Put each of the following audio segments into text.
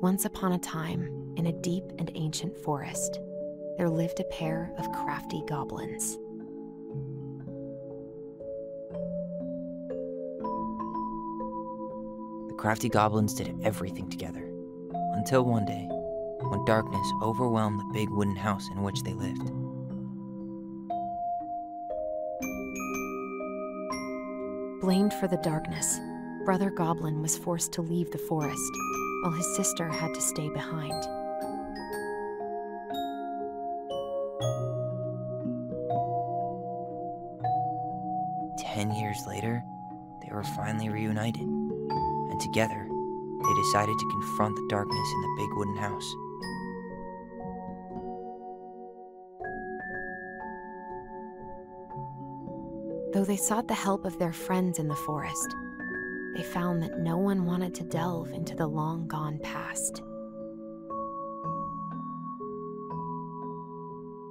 Once upon a time, in a deep and ancient forest, there lived a pair of crafty goblins. The crafty goblins did everything together, until one day, when darkness overwhelmed the big wooden house in which they lived. Blamed for the darkness, Brother Goblin was forced to leave the forest, while his sister had to stay behind. Ten years later, they were finally reunited, and together, they decided to confront the darkness in the big wooden house. Though they sought the help of their friends in the forest, they found that no one wanted to delve into the long gone past.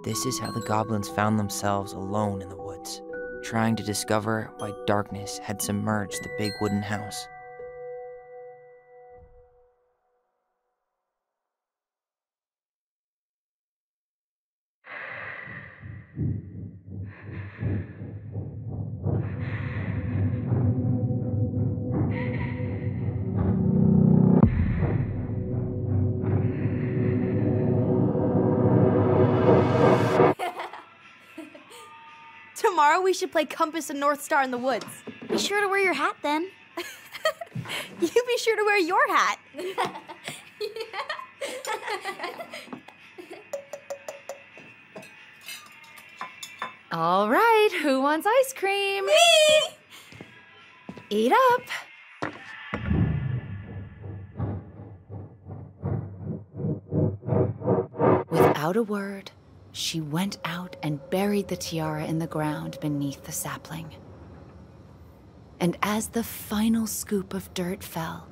This is how the goblins found themselves alone in the woods, trying to discover why darkness had submerged the big wooden house. Should play Compass and North Star in the woods. Be sure to wear your hat then. You be sure to wear your hat. All right, who wants ice cream? Me! Eat up. Without a word, she went out and buried the tiara in the ground beneath the sapling. And as the final scoop of dirt fell,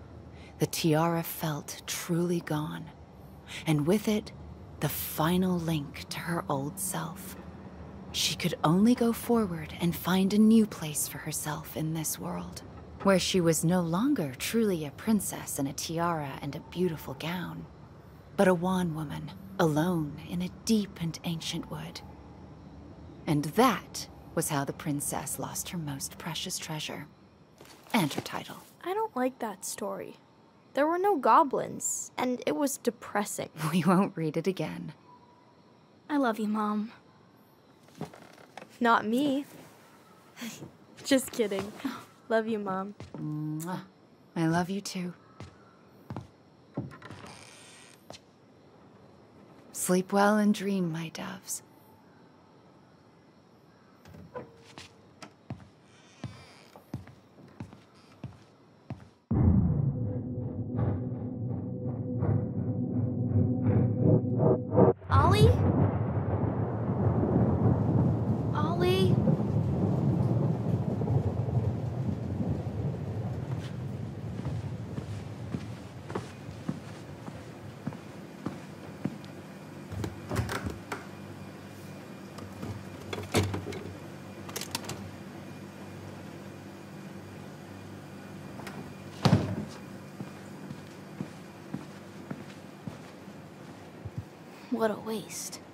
the tiara felt truly gone, and with it, the final link to her old self. She could only go forward and find a new place for herself in this world, where she was no longer truly a princess in a tiara and a beautiful gown, but a wan woman, alone in a deep and ancient wood. And that was how the princess lost her most precious treasure and her title. I don't like that story. There were no goblins, and it was depressing. We won't read it again. I love you, Mom. Not me. Just kidding. Love you, Mom. Mwah. I love you too. Sleep well and dream, my doves. What a waste.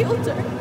Killed her.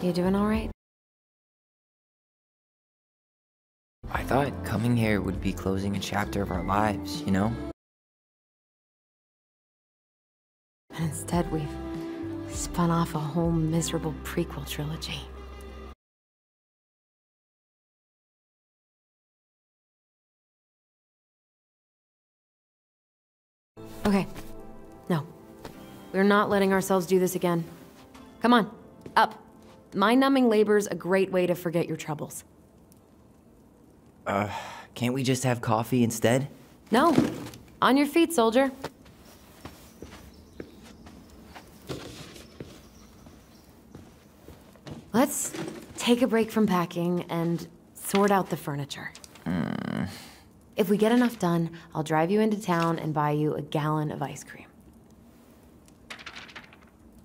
You doing all right? I thought coming here would be closing a chapter of our lives, you know? And instead, we've spun off a whole miserable prequel trilogy. Okay. No. We're not letting ourselves do this again. Come on, up. Mind-numbing labor's a great way to forget your troubles. Uh, can't we just have coffee instead? No. On your feet, soldier. Let's take a break from packing and sort out the furniture. Mm. If we get enough done, I'll drive you into town and buy you a gallon of ice cream.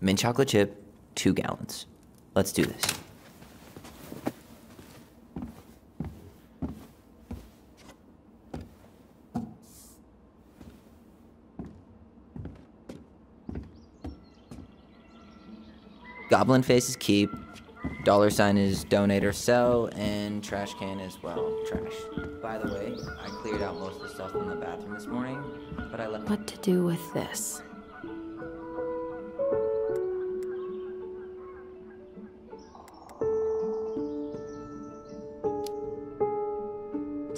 Mint chocolate chip, two gallons. Let's do this. Goblin face is keep. Dollar sign is donate or sell, and trash can as well. Trash. By the way, I cleared out most of the stuff in the bathroom this morning, but I left. What to do with this?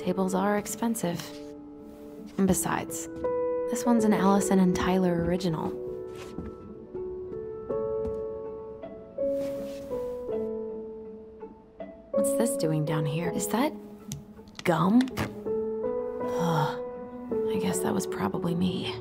Tables are expensive. And besides, this one's an Alyson and Tyler original. What's this doing down here? Is that gum? Ugh. I guess that was probably me.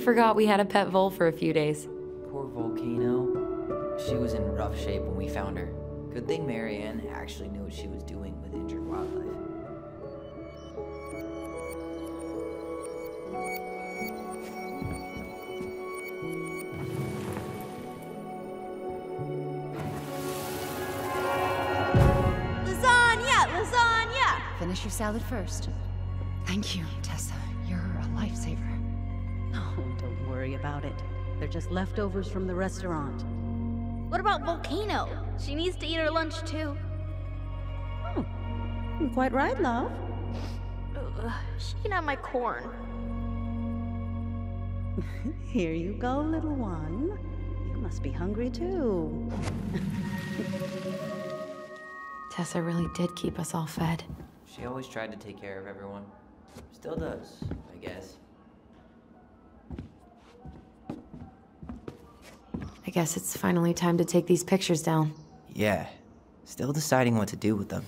Forgot we had a pet vole for a few days. Poor Volcano. She was in rough shape when we found her. Good thing Marianne actually knew what she was doing with injured wildlife. Lasagna! Lasagna! Finish your salad first. Thank you, Tessa. About it. They're just leftovers from the restaurant. What about Volcano? She needs to eat her lunch too. Oh, you're quite right, love. Ugh, she can have my corn. Here you go, little one. You must be hungry too. Tessa really did keep us all fed. She always tried to take care of everyone. Still does, I guess. I guess it's finally time to take these pictures down. Yeah. Still deciding what to do with them.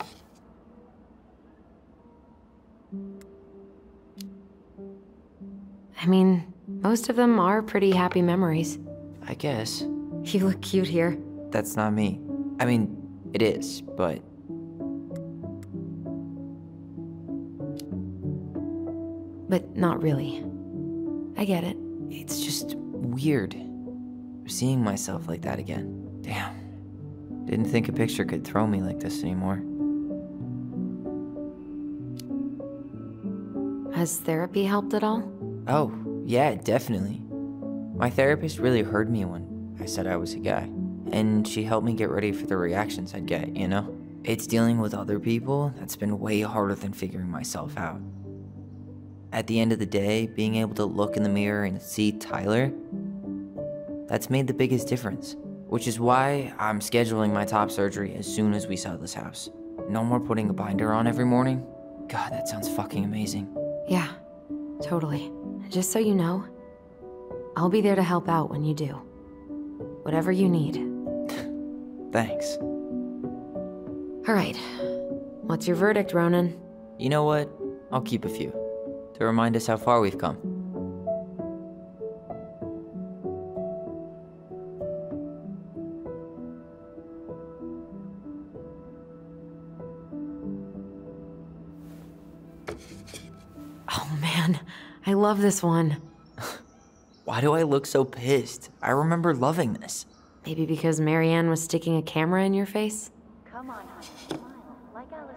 I mean, most of them are pretty happy memories. I guess. You look cute here. That's not me. I mean, it is, but But not really. I get it. it's just weird. Seeing myself like that again. Damn. Didn't think a picture could throw me like this anymore. Has therapy helped at all? Oh, yeah, definitely. My therapist really heard me when I said I was a guy, and she helped me get ready for the reactions I'd get, you know? It's dealing with other people that's been way harder than figuring myself out. At the end of the day, being able to look in the mirror and see Tyler, that's made the biggest difference. Which is why I'm scheduling my top surgery as soon as we sell this house. No more putting a binder on every morning. God, that sounds fucking amazing. Yeah, totally. Just so you know, I'll be there to help out when you do. Whatever you need. Thanks. All right. What's your verdict, Ronan? You know what? I'll keep a few to remind us how far we've come. I love this one. Why do I look so pissed? I remember loving this. Maybe because Marianne was sticking a camera in your face? Come on, honey. Smile, like Alyson.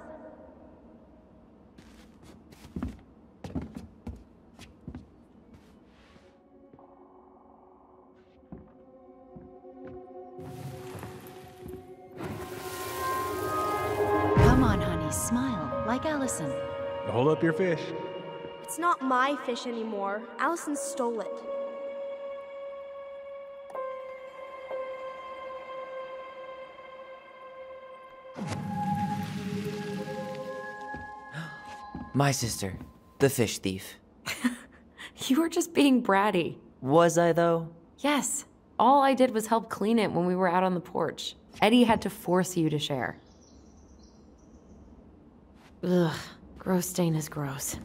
Come on, honey, smile like Alyson. Hold up your fish. It's not my fish anymore. Alyson stole it. My sister, the fish thief. You were just being bratty. Was I, though? Yes. All I did was help clean it when we were out on the porch. Eddie had to force you to share. Ugh, gross stain is gross.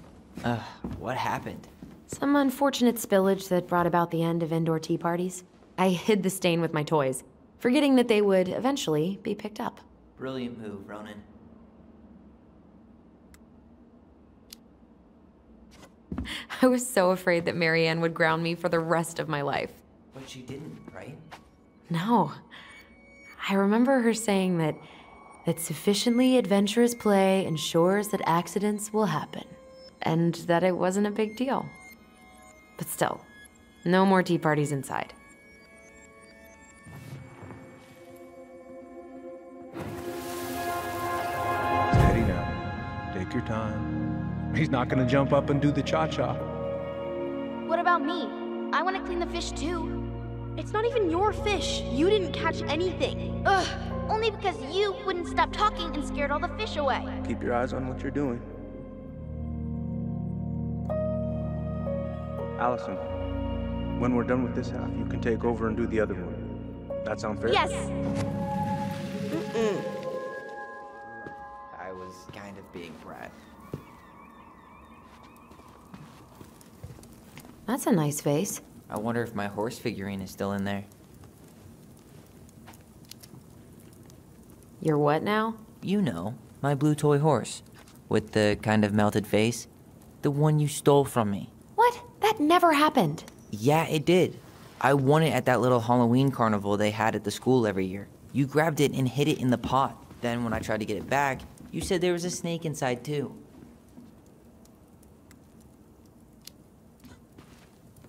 Ugh, what happened? Some unfortunate spillage that brought about the end of indoor tea parties. I hid the stain with my toys, forgetting that they would eventually be picked up. Brilliant move, Ronan. I was so afraid that Marianne would ground me for the rest of my life. But she didn't, right? No. I remember her saying that that sufficiently adventurous play ensures that accidents will happen, and that it wasn't a big deal. But still, no more tea parties inside. Steady now. Take your time. He's not gonna jump up and do the cha-cha. What about me? I want to clean the fish too. It's not even your fish. You didn't catch anything. Ugh, only because you wouldn't stop talking and scared all the fish away. Keep your eyes on what you're doing. Alyson, when we're done with this half, you can take over and do the other one. That sound fair? Yes. I was kind of being brat. That's a nice vase. I wonder if my horse figurine is still in there. You're what now? You know, my blue toy horse. With the kind of melted face. The one you stole from me. That never happened. Yeah, it did. I won it at that little Halloween carnival they had at the school every year. You grabbed it and hid it in the pot. Then, when I tried to get it back, you said there was a snake inside too.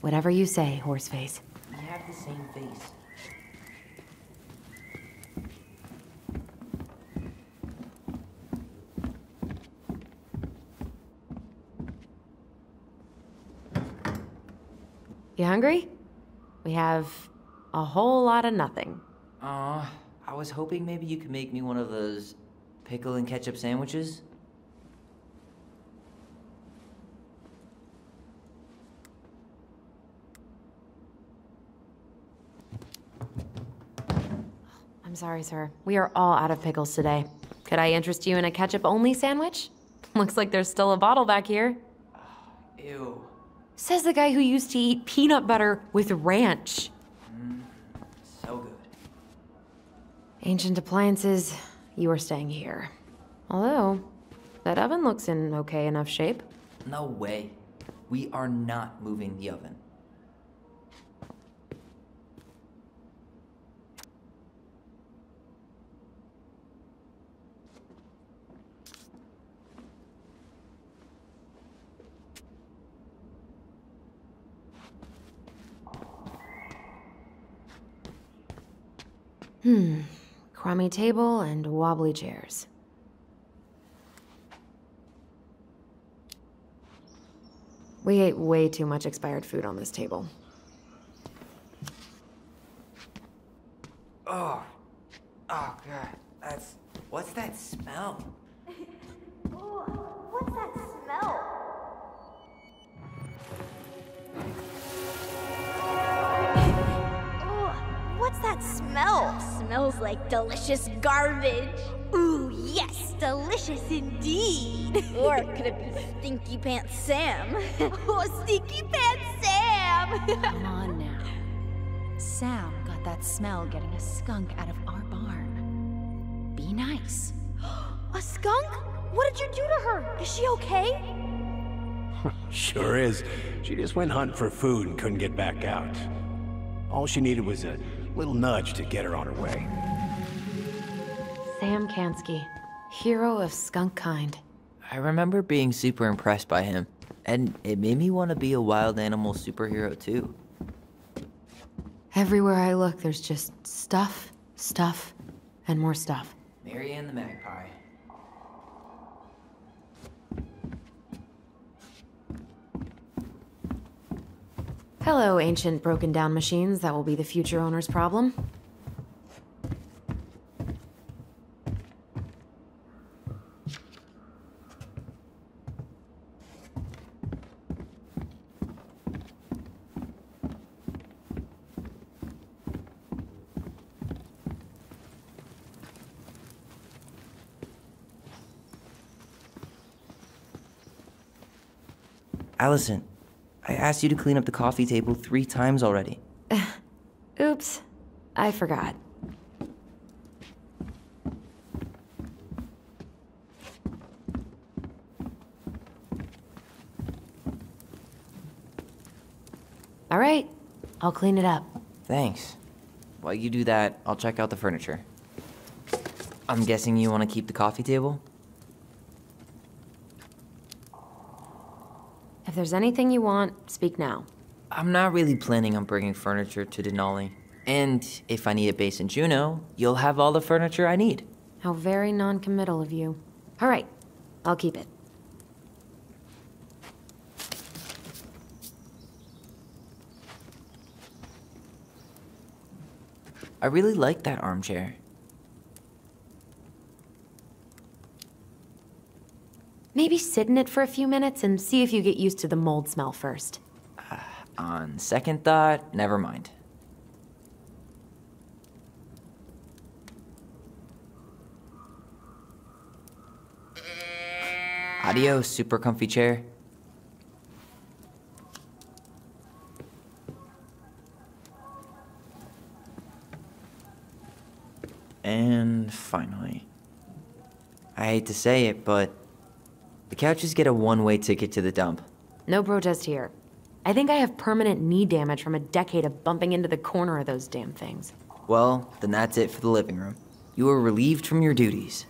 Whatever you say, Horseface. We have the same face. You hungry? We have a whole lot of nothing. Aw, I was hoping maybe you could make me one of those pickle and ketchup sandwiches. I'm sorry, sir. We are all out of pickles today. Could I interest you in a ketchup only sandwich? Looks like there's still a bottle back here. Ew. Says the guy who used to eat peanut butter with ranch. So good. Ancient appliances, you are staying here. Although, that oven looks in okay enough shape. No way. We are not moving the oven. Hmm. Crummy table and wobbly chairs. We ate way too much expired food on this table. Oh. Oh, God. That's. What's that smell? What's that smell? Smells like delicious garbage. Ooh, yes, delicious indeed. or could it be Stinky Pants Sam? oh, Stinky Pants Sam! Come on now. Sam got that smell getting a skunk out of our barn. Be nice. A skunk? What did you do to her? Is she okay? Sure is. She just went hunting for food and couldn't get back out. All she needed was a little nudge to get her on her way. Sam Kansky, hero of skunk kind. I remember being super impressed by him, and it made me want to be a wild animal superhero too. Everywhere I look, there's just stuff, stuff, and more stuff. Marianne the Magpie. Hello, ancient broken down machines that will be the future owner's problem. Alyson, I asked you to clean up the coffee table three times already. Oops, I forgot. All right, I'll clean it up. Thanks. While you do that, I'll check out the furniture. I'm guessing you want to keep the coffee table? If there's anything you want, speak now. I'm not really planning on bringing furniture to Denali. And if I need a base in Juneau, you'll have all the furniture I need. How very non-committal of you. All right, I'll keep it. I really like that armchair. Maybe sit in it for a few minutes and see if you get used to the mold smell first. Uh, on second thought, never mind. Adios, super comfy chair. And finally, I hate to say it, but couches get a one way ticket to the dump. No protest here. I think I have permanent knee damage from a decade of bumping into the corner of those damn things. Well, then that's it for the living room. You are relieved from your duties.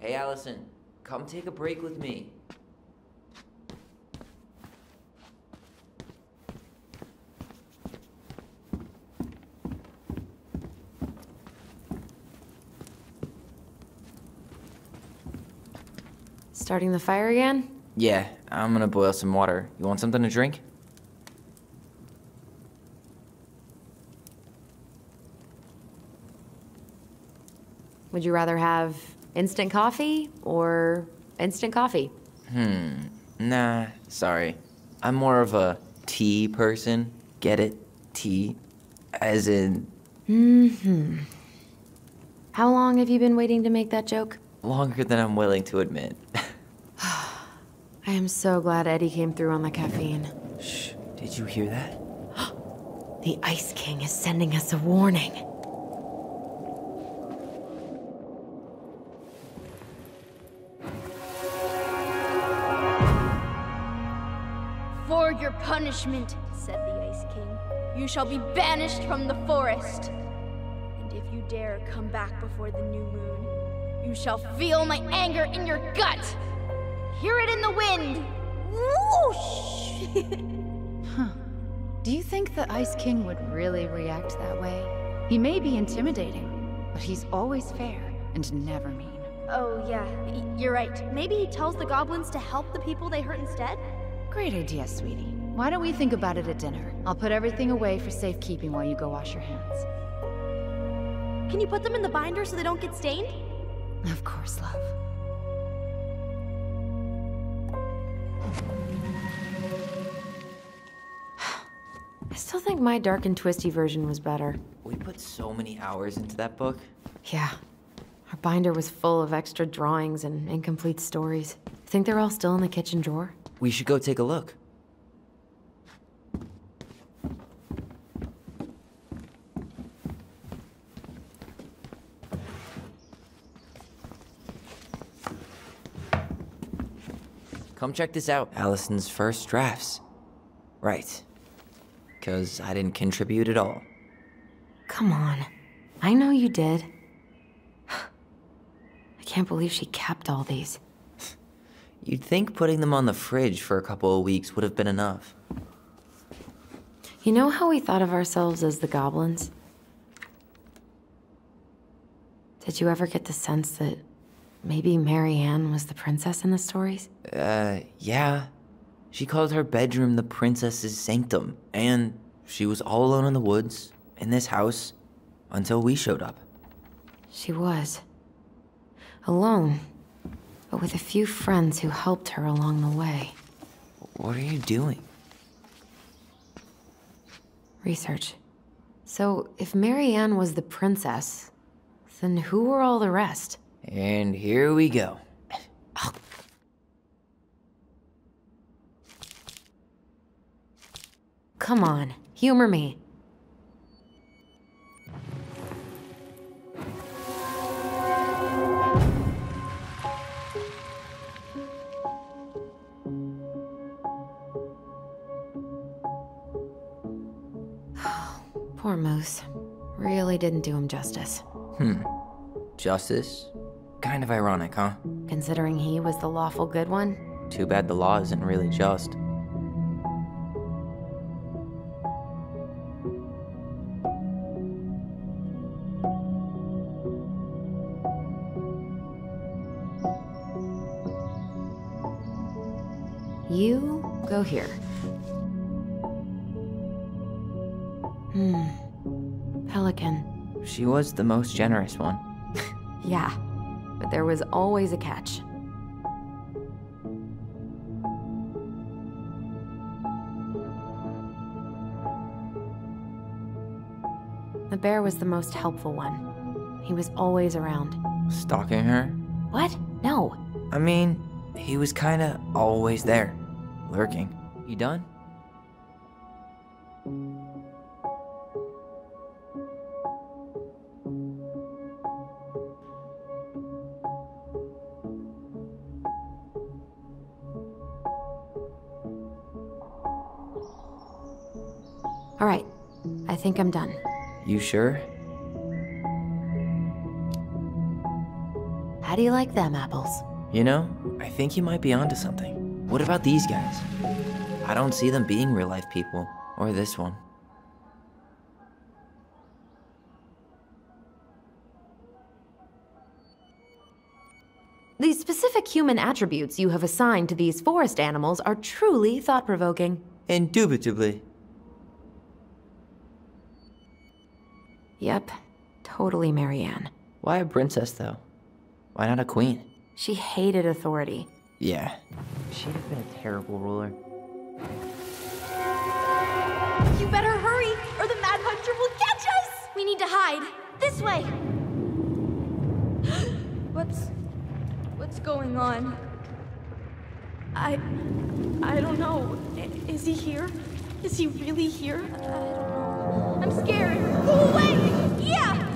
Hey, Alyson, come take a break with me. Starting the fire again? Yeah, I'm gonna boil some water. You want something to drink? Would you rather have instant coffee or instant coffee? Hmm. Nah, sorry. I'm more of a tea person. Get it? Tea. As in, Hmm. How long have you been waiting to make that joke? longer than I'm willing to admit. I am so glad Eddie came through on the caffeine. Shh. Did you hear that? The Ice King is sending us a warning. For your punishment, said the Ice King, you shall be banished from the forest. And if you dare come back before the new moon, you shall feel my anger in your gut. Hear it in the wind. Whoosh! Do you think the Ice King would really react that way? He may be intimidating, but he's always fair and never mean. Oh, yeah, y- you're right. Maybe he tells the goblins to help the people they hurt instead? Great idea, sweetie. Why don't we think about it at dinner? I'll put everything away for safekeeping while you go wash your hands. Can you put them in the binder so they don't get stained? Of course, love. Still think my dark and twisty version was better. We put so many hours into that book. Yeah. Our binder was full of extra drawings and incomplete stories. Think they're all still in the kitchen drawer? We should go take a look. Come check this out. Alyson's first drafts. Right. Because I didn't contribute at all. Come on. I know you did. I can't believe she kept all these. You'd think putting them on the fridge for a couple of weeks would have been enough. You know how we thought of ourselves as the goblins? Did you ever get the sense that maybe Marianne was the princess in the stories? Uh, yeah. She called her bedroom the princess's sanctum, and she was all alone in the woods, in this house, until we showed up. She was. Alone, but with a few friends who helped her along the way. What are you doing? Research. So, if Marianne was the princess, then who were all the rest? And here we go. Oh. Come on, humor me. Poor Moose. Really didn't do him justice. Hmm. Justice? Kind of ironic, huh? Considering he was the lawful good one. Too bad the law isn't really just. Go here. Hmm. Pelican. She was the most generous one. Yeah, but there was always a catch. The bear was the most helpful one. He was always around. Stalking her? What? No. I mean, he was kinda always there, lurking. You done? All right, I think I'm done. You sure? How do you like them apples? You know, I think you might be onto something. What about these guys? I don't see them being real life people, or this one. The specific human attributes you have assigned to these forest animals are truly thought provoking. Indubitably. Yep, totally Marianne. Why a princess, though? Why not a queen? She hated authority. Yeah. She'd have been a terrible ruler. You better hurry, or the Mad Hunter will catch us! We need to hide. This way! What's. What's going on? I. I don't know. I- Is he here? Is he really here? I don't know. I'm scared. Go away! Yeah!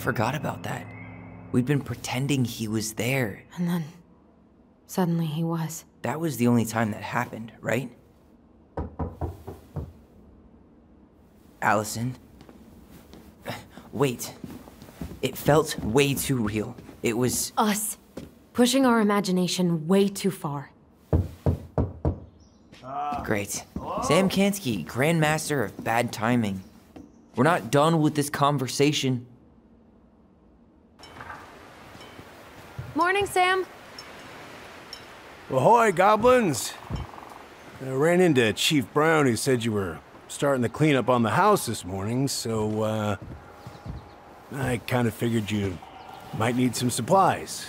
Forgot about that. We'd been pretending he was there. And then, suddenly he was. That was the only time that happened, right? Alyson? Wait. It felt way too real. It was. Us. Pushing our imagination way too far. Great. Sam Kansky, Grandmaster of Bad Timing. We're not done with this conversation. Morning, Sam. Ahoy, goblins! I ran into Chief Brown, who said you were starting the cleanup on the house this morning, so, uh. I kind of figured you might need some supplies.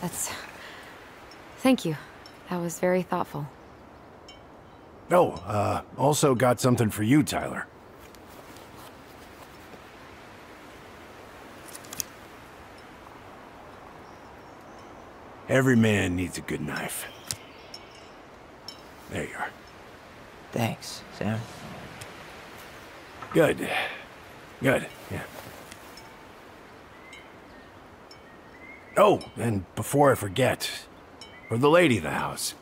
That's. Thank you. That was very thoughtful. Oh, uh, also got something for you, Tyler. Every man needs a good knife. There you are. Thanks, Sam. Good. Good, yeah. Oh, and before I forget, for the lady of the house.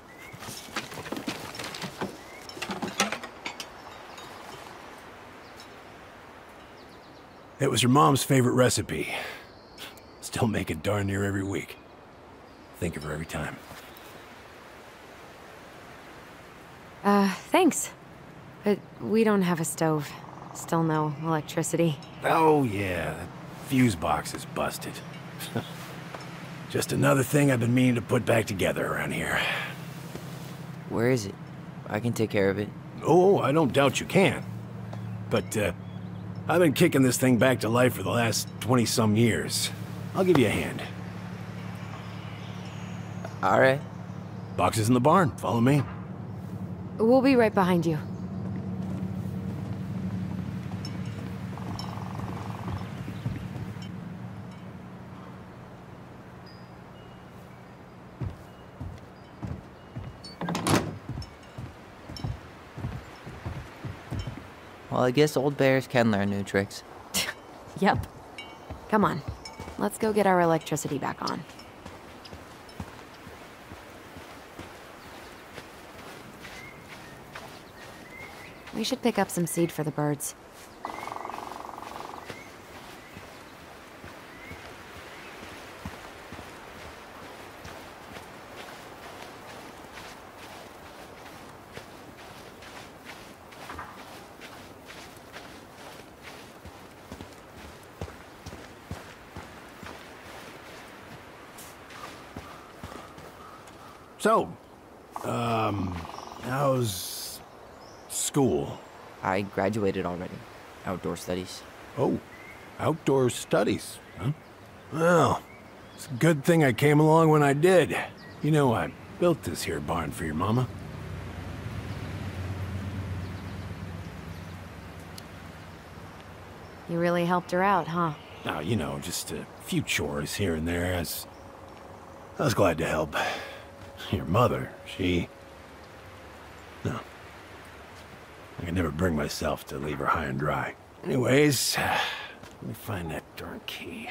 It was your mom's favorite recipe. Still make it darn near every week. Think of her every time. Uh, thanks. But we don't have a stove. Still no electricity. Oh, yeah, that fuse box is busted. Just another thing I've been meaning to put back together around here. Where is it? I can take care of it. Oh, I don't doubt you can. But, uh, I've been kicking this thing back to life for the last 20-some years. I'll give you a hand. Alright. Box is in the barn. Follow me. We'll be right behind you. Well, I guess old bears can learn new tricks. Yep. Come on. Let's go get our electricity back on. We should pick up some seed for the birds. So, um, how's school? I graduated already. Outdoor studies. Oh, outdoor studies, huh? Well, it's a good thing I came along when I did. You know, I built this here barn for your mama. You really helped her out, huh? Now, you know, just a few chores here and there. I was, I was glad to help. Your mother, she... No. I can never bring myself to leave her high and dry. Anyways, let me find that darn key.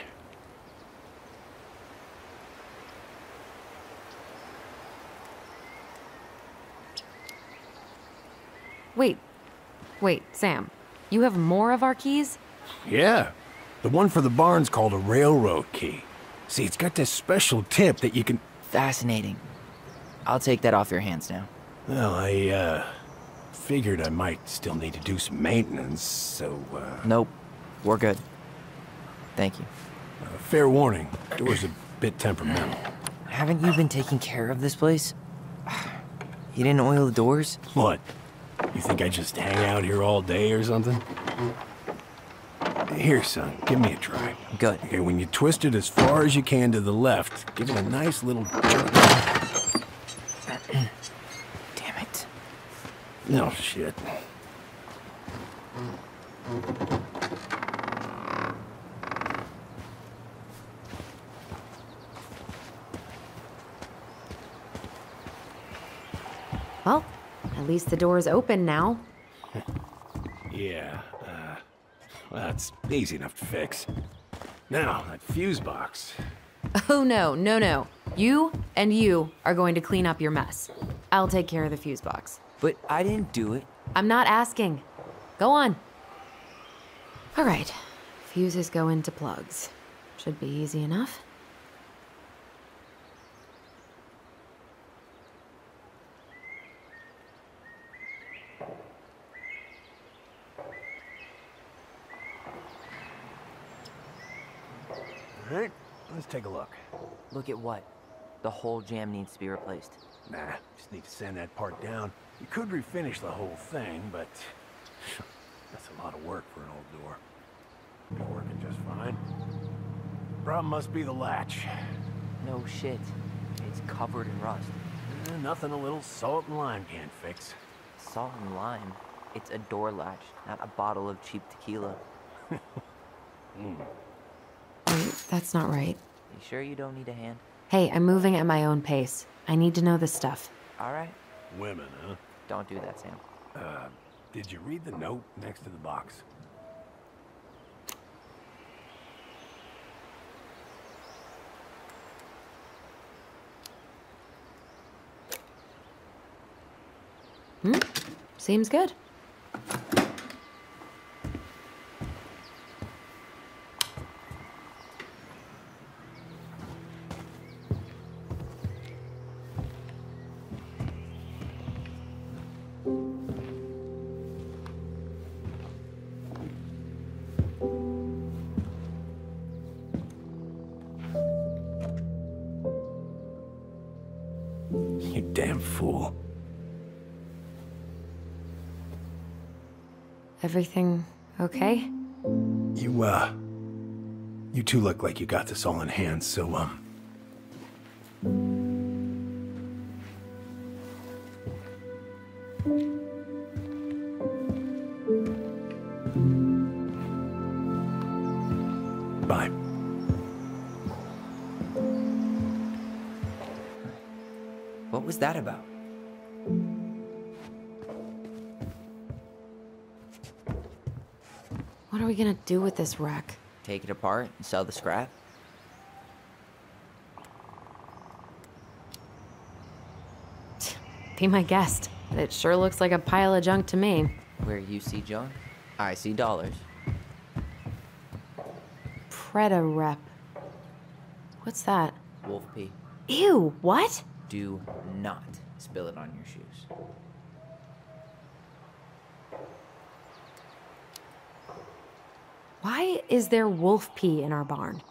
Wait. Wait, Sam. You have more of our keys? Yeah. The one for the barn's called a railroad key. See, it's got this special tip that you can... Fascinating. I'll take that off your hands now. Well, I, uh... Figured I might still need to do some maintenance, so, uh... Nope. We're good. Thank you. Uh, fair warning. Door's a bit temperamental. Haven't you been taking care of this place? You didn't oil the doors? What? You think I just hang out here all day or something? Here, son, give me a try. Good. Okay, when you twist it as far as you can to the left, give it a nice little jerk. Damn it. No shit. Well, at least the door's open now. Yeah, uh, that's easy enough to fix. Now, that fuse box. Oh no, no, no. You and you are going to clean up your mess. I'll take care of the fuse box. But I didn't do it. I'm not asking. Go on. All right. Fuses go into plugs. Should be easy enough. All right, let's take a look. Look at what? The whole jamb needs to be replaced. Nah, just need to sand that part down. You could refinish the whole thing, but that's a lot of work for an old door. Been working just fine. Problem must be the latch. No shit. It's covered in rust. Eh, nothing a little salt and lime can't fix. Salt and lime. It's a door latch, not a bottle of cheap tequila. Wait, that's not right. You sure you don't need a hand? Hey, I'm moving at my own pace. I need to know this stuff. All right. Women, huh? Don't do that, Sam. Uh, did you read the note next to the box? Hmm? Seems good. Everything okay? You, uh... You two look like you got this all in hand, so, um... this wreck? Take it apart and sell the scrap? Be my guest. It sure looks like a pile of junk to me. Where you see junk, I see dollars. Preda rep. What's that? Wolf pee. Ew, what? Do not spill it on your shoes. Why is there wolf pee in our barn?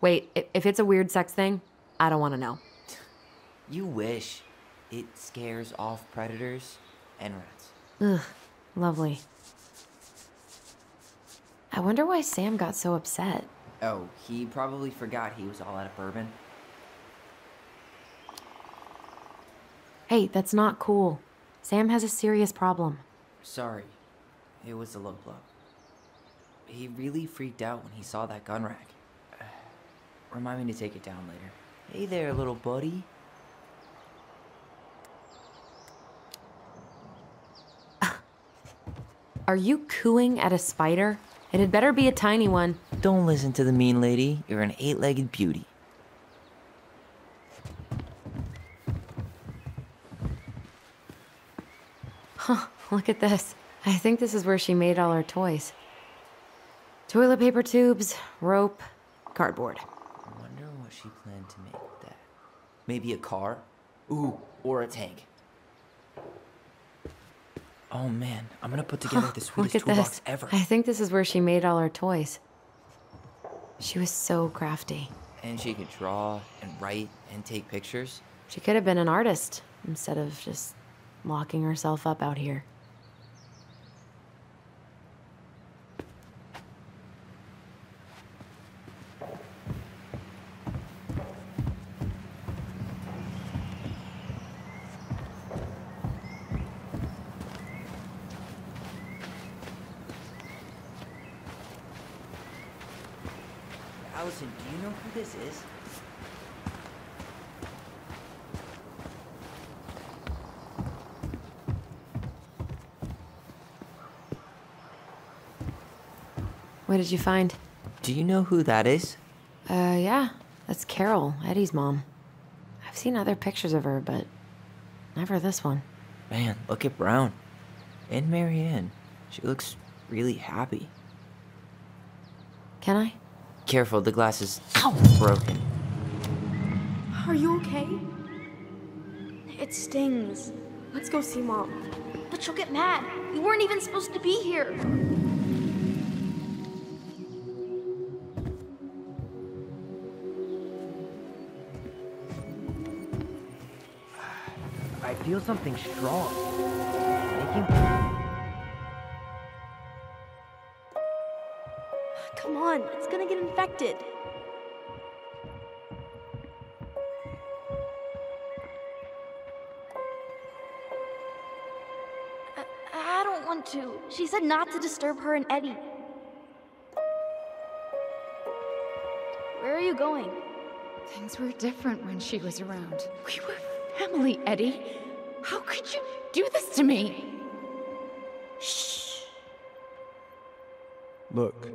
Wait, if it's a weird sex thing, I don't want to know. You wish. It scares off predators and rats. Ugh, lovely. I wonder why Sam got so upset. Oh, he probably forgot he was all out of bourbon. Hey, that's not cool. Sam has a serious problem. Sorry. It was a low blow. He really freaked out when he saw that gun rack. Remind me to take it down later. Hey there, little buddy. Are you cooing at a spider? It had better be a tiny one. Don't listen to the mean lady. You're an eight legged beauty. Huh, look at this. I think this is where she made all her toys. Toilet paper tubes, rope, cardboard. I wonder what she planned to make with that. Maybe a car? Ooh, or a tank. Oh man, I'm gonna put together the Look sweetest at toolbox this. ever. I think this is where she made all her toys. She was so crafty. And she could draw and write and take pictures. She could have been an artist instead of just locking herself up out here. Alyson, do you know who this is? What did you find? Do you know who that is? Uh, yeah. That's Carol, Eddie's mom. I've seen other pictures of her, but never this one. Man, look at Brown. And Mary-Ann. She looks really happy. Can I? Careful, the glass is broken. Are you okay? It stings. Let's go see Mom. But she'll get mad. We weren't even supposed to be here. Feel something strong. Making Come on, it's gonna get infected. I, I don't want to. She said not to disturb her and Eddie. Where are you going? Things were different when she was around. We were family, Eddie. How could you do this to me? Shh. Look,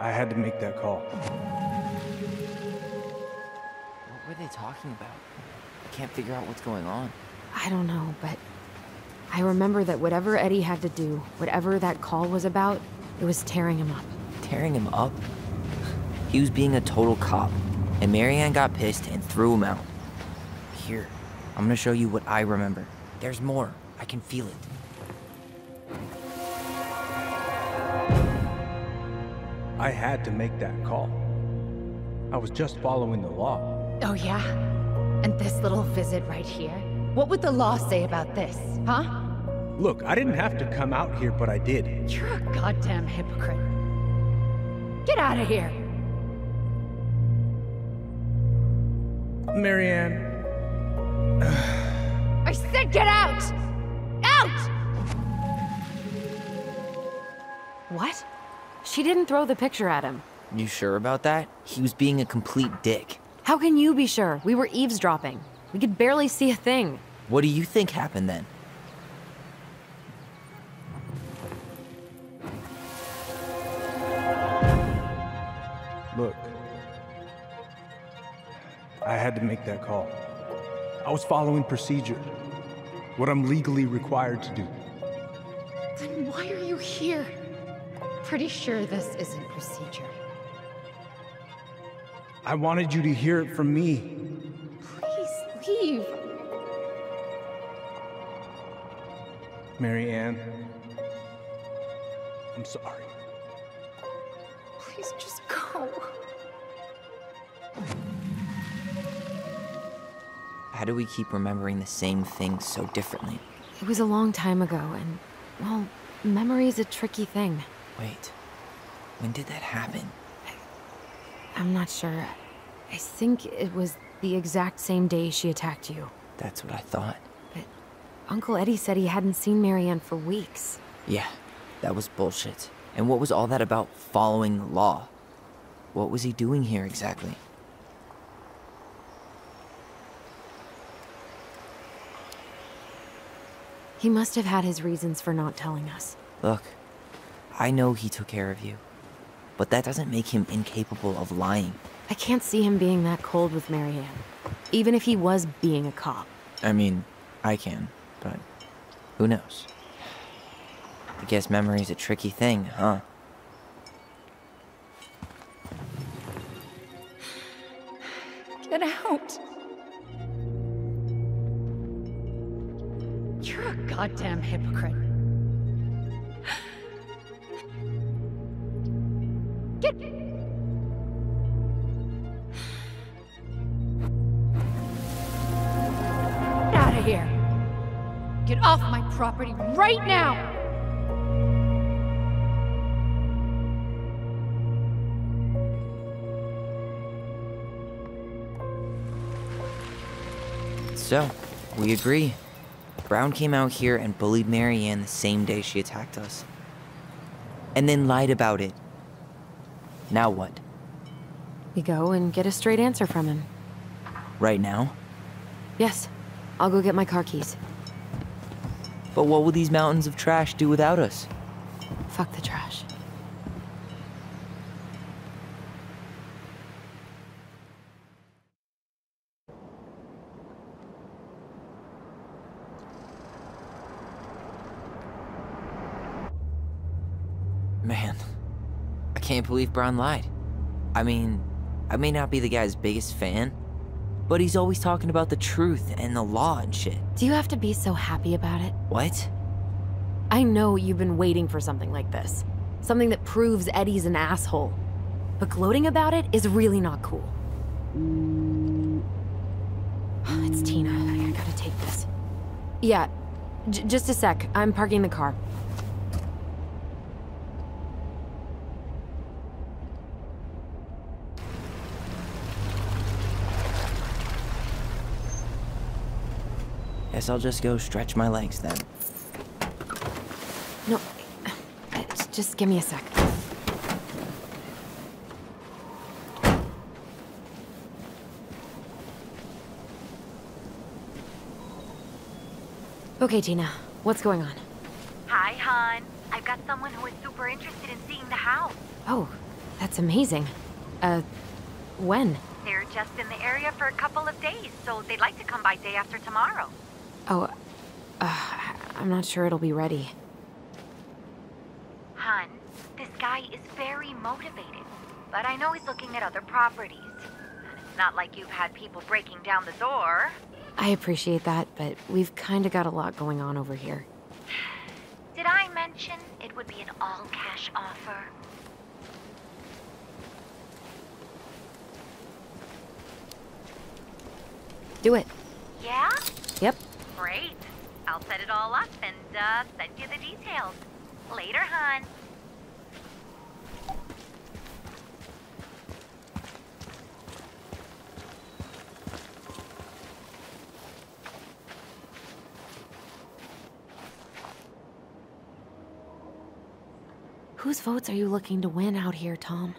I had to make that call. What were they talking about? I can't figure out what's going on. I don't know, but I remember that whatever Eddie had to do, whatever that call was about, it was tearing him up. Tearing him up? He was being a total cop, and Mary-Ann got pissed and threw him out. Here, I'm gonna show you what I remember. There's more. I can feel it. I had to make that call. I was just following the law. Oh, yeah? And this little visit right here? What would the law say about this, huh? Look, I didn't have to come out here, but I did. You're a goddamn hypocrite. Get out of here! Mary-Ann, I said get out! Out! What? She didn't throw the picture at him. You sure about that? He was being a complete dick. How can you be sure? We were eavesdropping. We could barely see a thing. What do you think happened then? look. I had to make that call. I was following procedure. What I'm legally required to do. Then why are you here? Pretty sure this isn't procedure. I wanted you to hear it from me. Please leave. Mary-Ann. I'm sorry. How do we keep remembering the same things so differently? It was a long time ago, and, well, memory's a tricky thing. Wait, when did that happen? I'm not sure. I think it was the exact same day she attacked you. That's what I thought. But Uncle Eddie said he hadn't seen Mary-Ann for weeks. Yeah, that was bullshit. And what was all that about following the law? What was he doing here exactly? He must have had his reasons for not telling us. Look, I know he took care of you, but that doesn't make him incapable of lying. I can't see him being that cold with Mary-Ann, even if he was being a cop. I mean, I can, but who knows? I guess memory's a tricky thing, huh? Get out! Goddamn hypocrite. Get out of here! Get off my property right now! So, we agree. Brown came out here and bullied Mary-Ann the same day she attacked us. And then lied about it. Now what? We go and get a straight answer from him. Right now? Yes. I'll go get my car keys. But what will these mountains of trash do without us? Fuck the trash. Man, I can't believe Brown lied. I mean, I may not be the guy's biggest fan, but he's always talking about the truth and the law and shit. Do you have to be so happy about it? What? I know you've been waiting for something like this. Something that proves Eddie's an asshole. But gloating about it is really not cool. It's Tina. I gotta take this. Yeah, j just a sec. I'm parking the car. Guess I'll just go stretch my legs then. No, uh, just give me a sec. Okay, Tina, what's going on? Hi, hon. I've got someone who is super interested in seeing the house. Oh, that's amazing. Uh, when? They're just in the area for a couple of days, so they'd like to come by day after tomorrow. Oh, uh, I'm not sure it'll be ready. Hun, this guy is very motivated, but I know he's looking at other properties. And it's not like you've had people breaking down the door. I appreciate that, but we've kinda got a lot going on over here. Did I mention it would be an all-cash offer? Do it. Yeah? Yep. Great. I'll set it all up and uh, send you the details. Later, hon. Whose votes are you looking to win out here, Tom?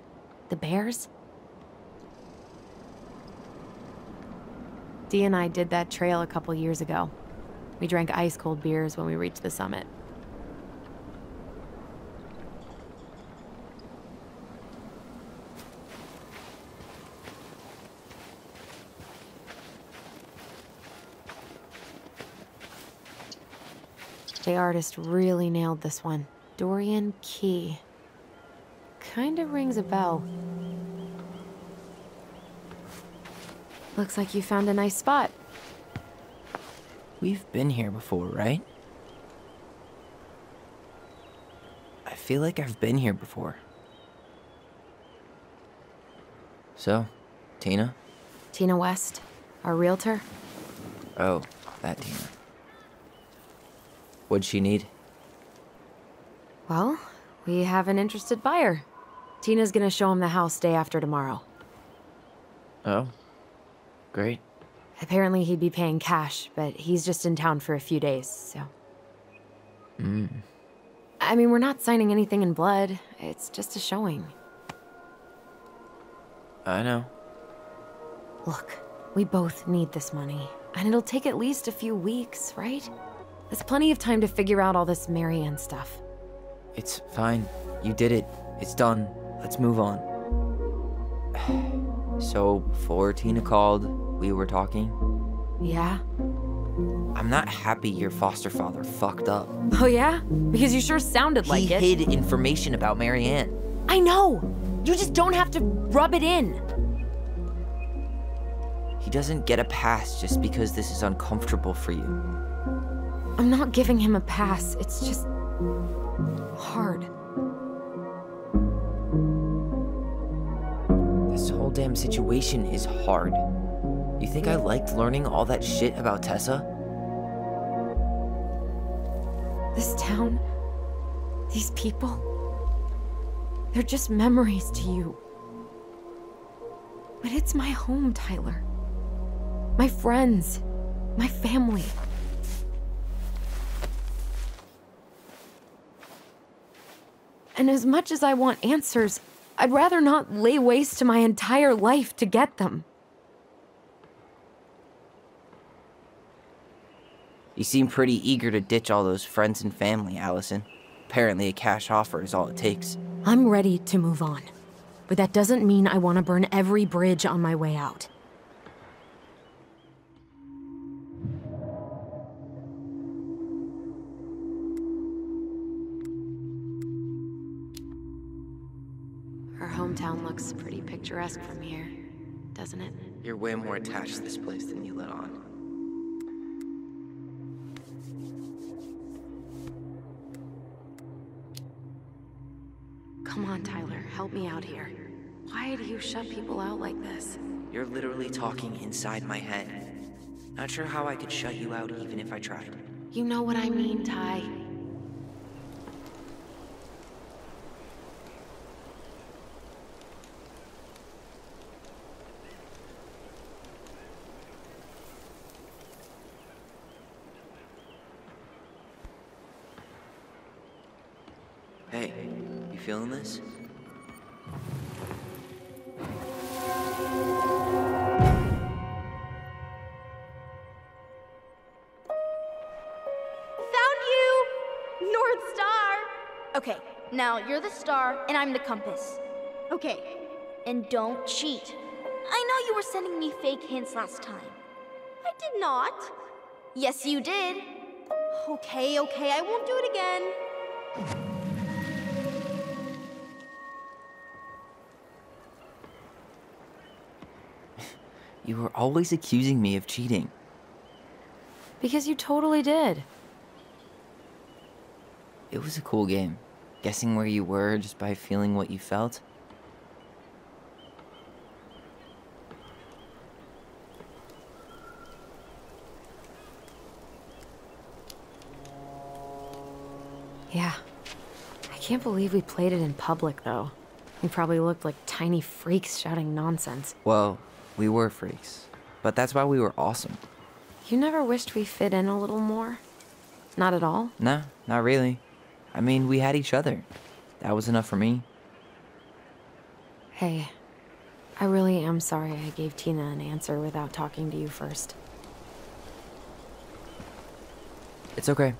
The Bears? Dee and I did that trail a couple years ago. We drank ice cold beers when we reached the summit. The artist really nailed this one. Dorian Key. Kinda rings a bell. Looks like you found a nice spot. We've been here before, right? I feel like I've been here before. So, Tina? Tina West, our realtor. Oh, that Tina. What'd she need? Well, we have an interested buyer. Tina's gonna show him the house day after tomorrow. Oh, great. Apparently he'd be paying cash, but he's just in town for a few days, so. Mm. I mean, we're not signing anything in blood. It's just a showing. I know. Look, we both need this money, and it'll take at least a few weeks, right? There's plenty of time to figure out all this Mary-Ann stuff. It's fine. You did it. It's done. Let's move on. So, before Tina called, we were talking. Yeah? I'm not happy your foster father fucked up. Oh, yeah? Because you sure sounded like it. he hid information about Mary-Ann. I know! You just don't have to rub it in. He doesn't get a pass just because this is uncomfortable for you. I'm not giving him a pass. It's just. hard. This whole damn situation is hard. You think I liked learning all that shit about Tessa? This town, these people, they're just memories to you. But it's my home, Tyler. My friends, my family. And as much as I want answers, I'd rather not lay waste to my entire life to get them. You seem pretty eager to ditch all those friends and family, Alyson. Apparently, a cash offer is all it takes. I'm ready to move on. But that doesn't mean I want to burn every bridge on my way out. Her hometown looks pretty picturesque from here, doesn't it? You're way more attached to this place than you let on. Come on, Tyler, help me out here. Why do you shut people out like this? You're literally talking inside my head. Not sure how I could shut you out even if I tried. You know what I mean, Ty. Hey, you feeling this? Found you! North Star! Okay, now you're the star and I'm the compass. Okay. And don't cheat. I know you were sending me fake hints last time. I did not. Yes, you did. Okay, okay, I won't do it again. You were always accusing me of cheating. Because you totally did. It was a cool game. Guessing where you were just by feeling what you felt. Yeah. I can't believe we played it in public, though. We probably looked like tiny freaks shouting nonsense. Well, we were freaks. But that's why we were awesome. You never wished we fit in a little more? Not at all? Nah, not really. I mean, we had each other. That was enough for me. Hey, I really am sorry I gave Tina an answer without talking to you first. It's okay.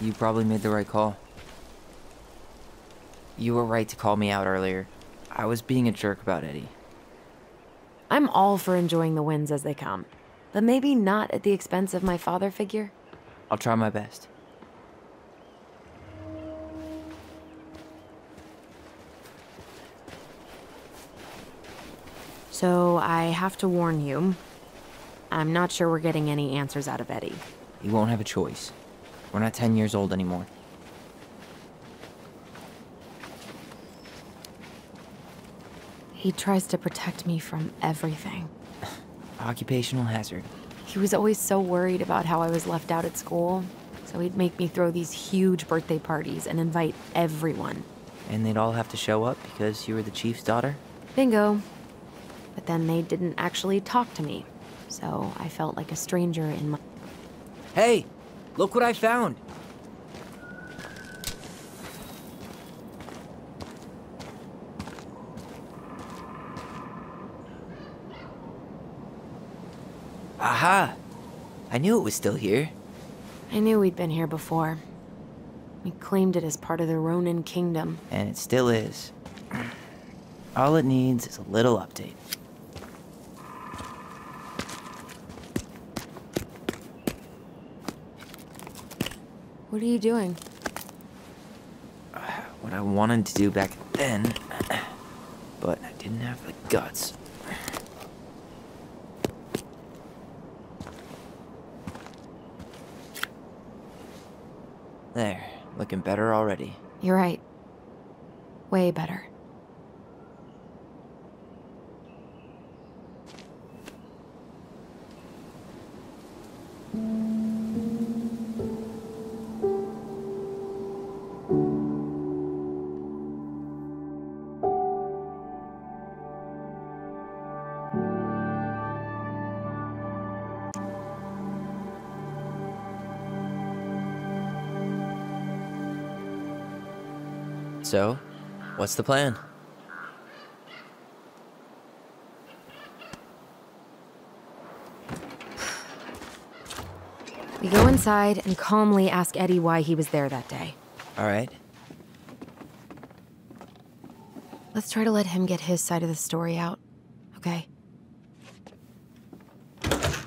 You probably made the right call. You were right to call me out earlier. I was being a jerk about Eddie. I'm all for enjoying the wins as they come, but maybe not at the expense of my father figure. I'll try my best. So I have to warn you. I'm not sure we're getting any answers out of Eddie. You won't have a choice. We're not 10 years old anymore. He tries to protect me from everything. Occupational hazard. He was always so worried about how I was left out at school, so he'd make me throw these huge birthday parties and invite everyone. And they'd all have to show up because you were the chief's daughter? Bingo. But then they didn't actually talk to me, so I felt like a stranger in my. Hey, look what I found! Aha! I knew it was still here. I knew we'd been here before. We claimed it as part of the Ronan Kingdom. And it still is. All it needs is a little update. What are you doing? What I wanted to do back then, but I didn't have the guts. There, looking better already. You're right. Way better. So, what's the plan? We go inside and calmly ask Eddie why he was there that day. All right. Let's try to let him get his side of the story out, okay?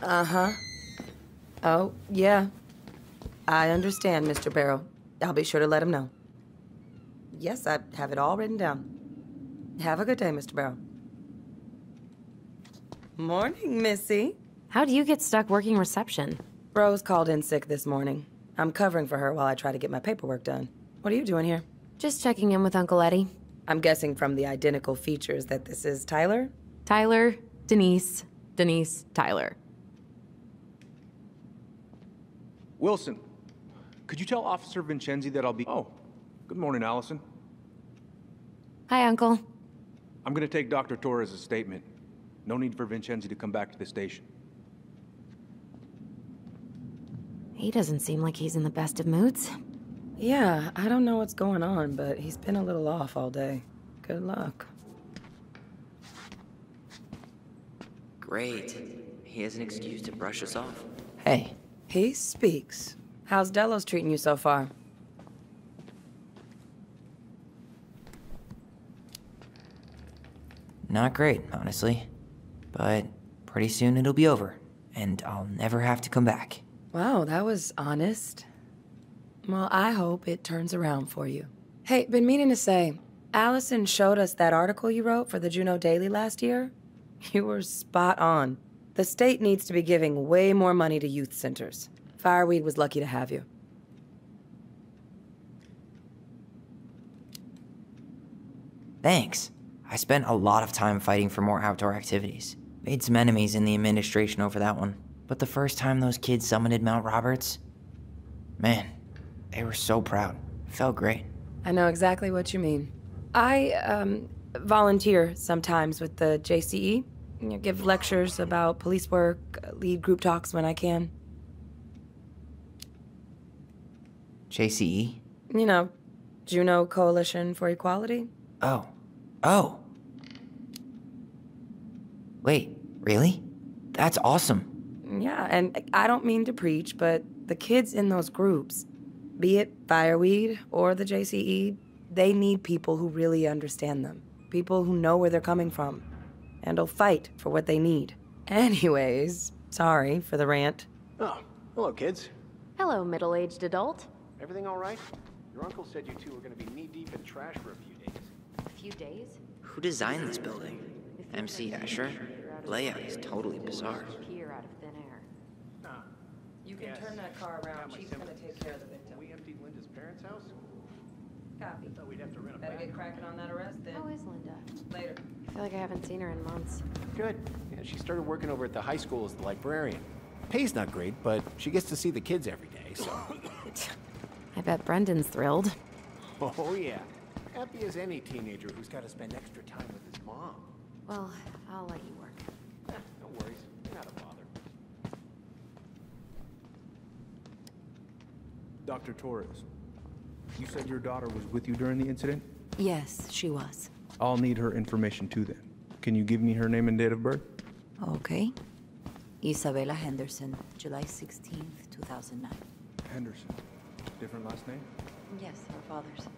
Uh huh. Oh, yeah. I understand, Mr. Barrow. I'll be sure to let him know. Yes, I have it all written down. Have a good day, Mr. Barrow. Morning, Missy. How do you get stuck working reception? Rose called in sick this morning. I'm covering for her while I try to get my paperwork done. What are you doing here? Just checking in with Uncle Eddie. I'm guessing from the identical features that this is Tyler? Tyler, Denise, Denise, Tyler. Wilson, could you tell Officer Vincenzi that I'll be. Oh, good morning, Alyson. Hi, Uncle. I'm gonna take Dr. Torres' statement. No need for Vincenzi to come back to the station. He doesn't seem like he's in the best of moods. Yeah, I don't know what's going on, but he's been a little off all day. Good luck. Great. He has an excuse to brush us off. Hey. He speaks. How's Delos treating you so far? Not great, honestly. But pretty soon it'll be over, and I'll never have to come back. Wow, that was honest. Well, I hope it turns around for you. Hey, been meaning to say, Alyson showed us that article you wrote for the Juneau Daily last year. You were spot on. The state needs to be giving way more money to youth centers. Fireweed was lucky to have you. Thanks. I spent a lot of time fighting for more outdoor activities. Made some enemies in the administration over that one. But the first time those kids summited Mount Roberts, man, they were so proud. It felt great. I know exactly what you mean. I, um, volunteer sometimes with the JCE. You know, give lectures about police work, lead group talks when I can. JCE? You know, Juneau Coalition for Equality. Oh. Oh. Wait, really? That's awesome. Yeah, and I don't mean to preach, but the kids in those groups, be it Fireweed or the JCE, they need people who really understand them. People who know where they're coming from and will fight for what they need. Anyways, sorry for the rant. Oh, hello, kids. Hello, middle aged adult. Everything all right? Your uncle said you two were going to be knee deep in trash for a few days. A few days? Who designed this building? MC Escher? Layout is totally bizarre. Appear out of thin air. You can turn that car around. Chief's gonna take care of the victim. We emptied Linda's parents' house? Copy. Thought we'd have to rent a Better back. get cracking on that arrest then. How is Linda? Later. I feel like I haven't seen her in months. Good. Yeah, she started working over at the high school as the librarian. Pay's not great, but she gets to see the kids every day, so. I bet Brendan's thrilled. Oh, yeah. Happy as any teenager who's got to spend extra time with his mom. Well, I'll let you work. Eh, no worries. You're not a bother. Dr. Torres, you said your daughter was with you during the incident? Yes, she was. I'll need her information too then. Can you give me her name and date of birth? Okay. Isabella Henderson, July 16th, 2009. Henderson. Different last name? Yes, her father's.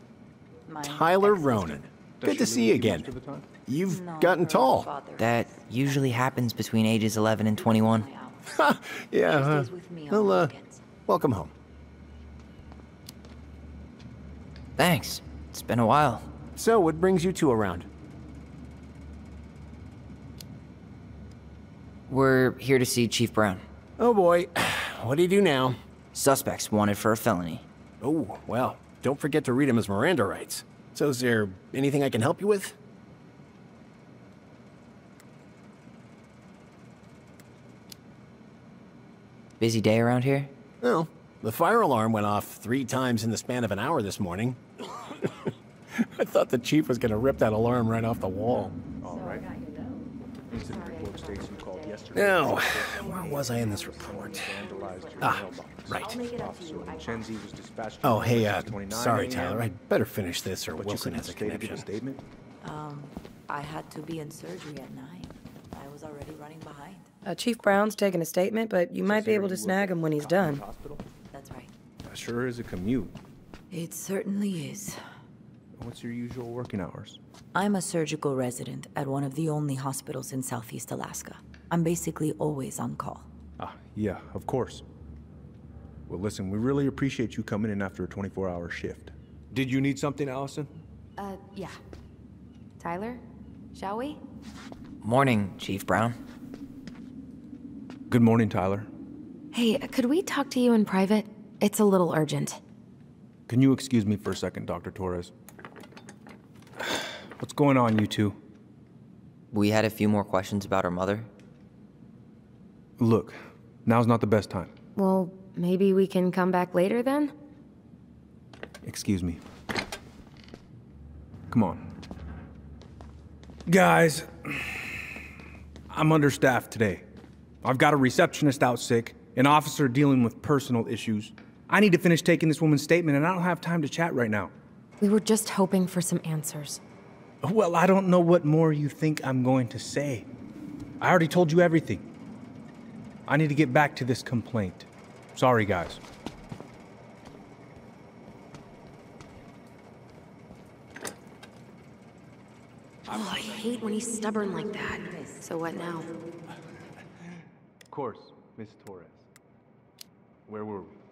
My Tyler ex-husband. Ronan. Does Good to see you again. most of the time? You've gotten tall. That usually happens between ages 11 and 21. yeah, She uh, stays with me on well, uh, welcome home. Thanks. It's been a while. So, what brings you two around? We're here to see Chief Brown. Oh boy, what do you do now? Suspects wanted for a felony. Oh, well, don't forget to read him his Miranda rights. So, is there anything I can help you with? Busy day around here? Well, the fire alarm went off three times in the span of an hour this morning. I thought the chief was gonna rip that alarm right off the wall. All right. Incident report states you called yesterday. Now, where was I in this report? Ah, right. Officer Vincenzi was dispatched to Oh, hey, uh, sorry, Tyler. I'd better finish this or but you Wilson has a to give connection. statement? Um, I had to be in surgery at 9. I was already running behind. Uh, Chief Brown's taking a statement, but you might be able to snag him when he's done. Hospital? That's right. That sure is a commute. It certainly is. What's your usual working hours? I'm a surgical resident at one of the only hospitals in Southeast Alaska. I'm basically always on call. Ah, yeah, of course. Well, listen, we really appreciate you coming in after a 24 hour shift. Did you need something, Alyson? Uh, yeah. Tyler, shall we? Morning, Chief Brown. Good morning, Tyler. Hey, could we talk to you in private? It's a little urgent. Can you excuse me for a second, Dr. Torres? What's going on, you two? We had a few more questions about her mother. Look, now's not the best time. Well, maybe we can come back later then? Excuse me. Come on. Guys, I'm understaffed today. I've got a receptionist out sick, an officer dealing with personal issues. I need to finish taking this woman's statement, and I don't have time to chat right now. We were just hoping for some answers. Well, I don't know what more you think I'm going to say. I already told you everything. I need to get back to this complaint. Sorry, guys. Oh, I hate when he's stubborn like that. So what now? Of course, Miss Torres. Where were we?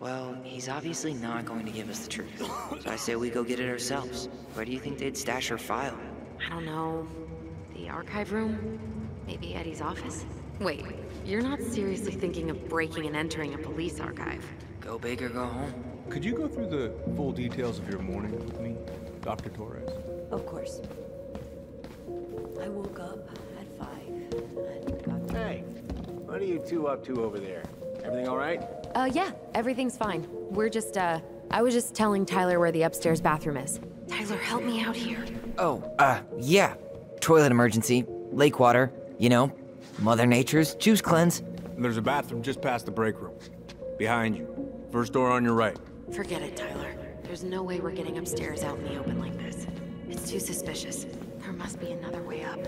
Well, he's obviously not going to give us the truth. So I say we go get it ourselves. Where do you think they'd stash her file? I don't know. The archive room? Maybe Eddie's office? Wait, you're not seriously thinking of breaking and entering a police archive? Go big or go home. Could you go through the full details of your morning with me, Dr. Torres? Of course. I woke up at 5 and got Hey, what are you two up to over there? Everything all right? Uh, yeah, everything's fine. We're just, uh, I was just telling Tyler where the upstairs bathroom is. Tyler, help me out here. Oh, uh, yeah. Toilet emergency. Lake water. You know, Mother Nature's juice cleanse. There's a bathroom just past the break room. Behind you. First door on your right. Forget it, Tyler. There's no way we're getting upstairs out in the open like this. It's too suspicious. There must be another way up.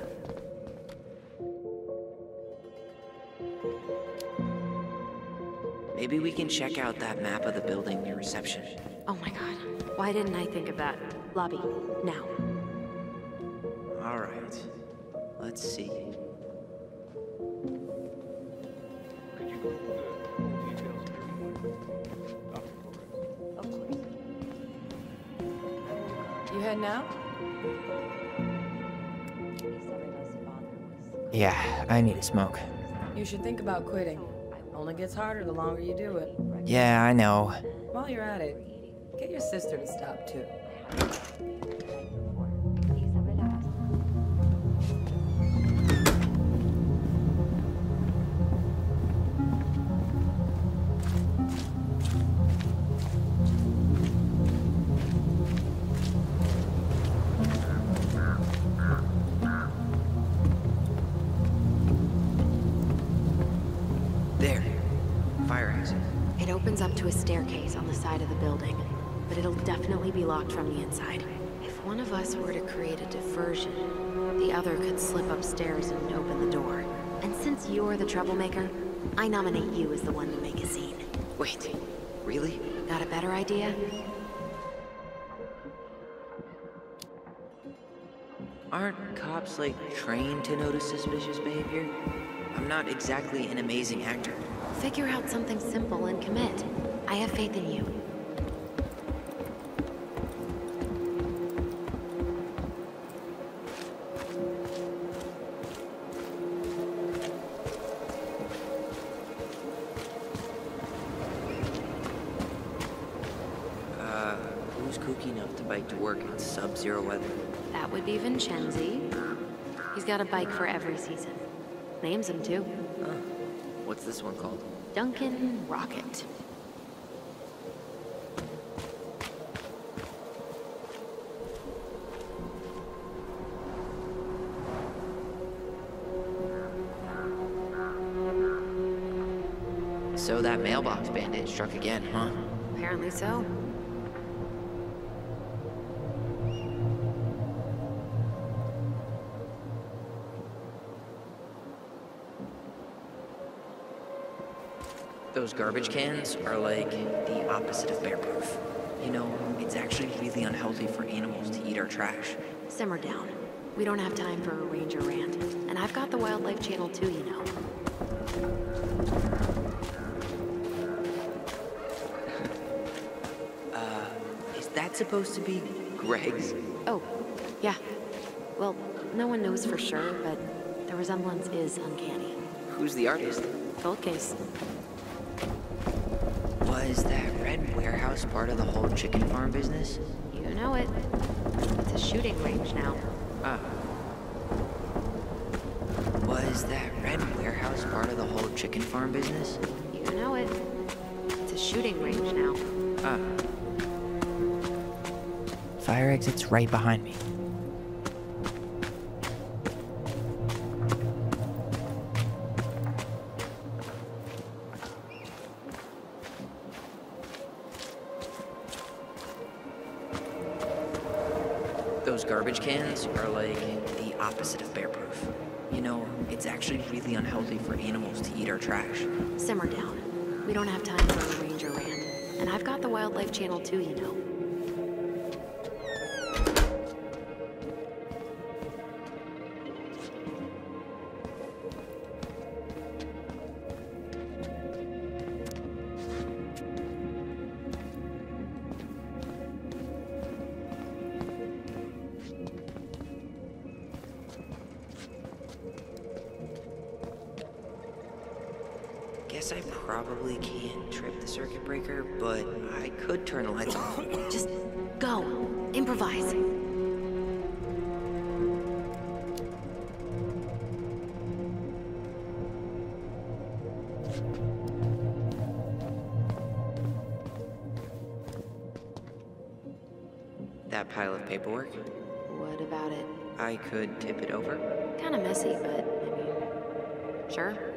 Maybe we can check out that map of the building near reception. Oh my god. Why didn't I think of that? Lobby, now. All right. Let's see. You head through the full details of your morning, Dr. Torres? Of course. You heading out? Isabella's father was. Yeah, I need a smoke. You should think about quitting. Only gets harder the longer you do it. Yeah, I know. While you're at it, get your sister to stop too. It'll definitely be locked from the inside. If one of us were to create a diversion, the other could slip upstairs and open the door. And since you're the troublemaker, I nominate you as the one to make a scene. Wait, really? Got a better idea? Aren't cops, like, trained to notice suspicious behavior? I'm not exactly an amazing actor. Figure out something simple and commit. I have faith in you. Bike for every season. Names them too. What's this one called? Duncan Rocket. So that mailbox bandit struck again, huh? Apparently so. Those garbage cans are like the opposite of bear-proof. You know, it's actually really unhealthy for animals to eat our trash. Simmer down. We don't have time for a ranger rant. And I've got the Wildlife Channel too, you know. Uh, is that supposed to be Greg's? Oh, yeah. Well, no one knows for sure, but the resemblance is uncanny. Who's the artist? Cold case. Was that red warehouse part of the whole chicken farm business? You know it. It's a shooting range now. Ah. Was that red warehouse part of the whole chicken farm business? You know it. It's a shooting range now. Ah. Fire exit's right behind me. Unhealthy for animals to eat our trash. Simmer down. We don't have time for a ranger rant. And I've got the Wildlife Channel too, you know. Paperwork, What about it? I could tip it over. Kinda messy, but I mean, sure.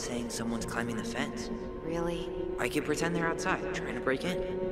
Saying someone's climbing the fence? Really? I could pretend they're outside, trying to break in.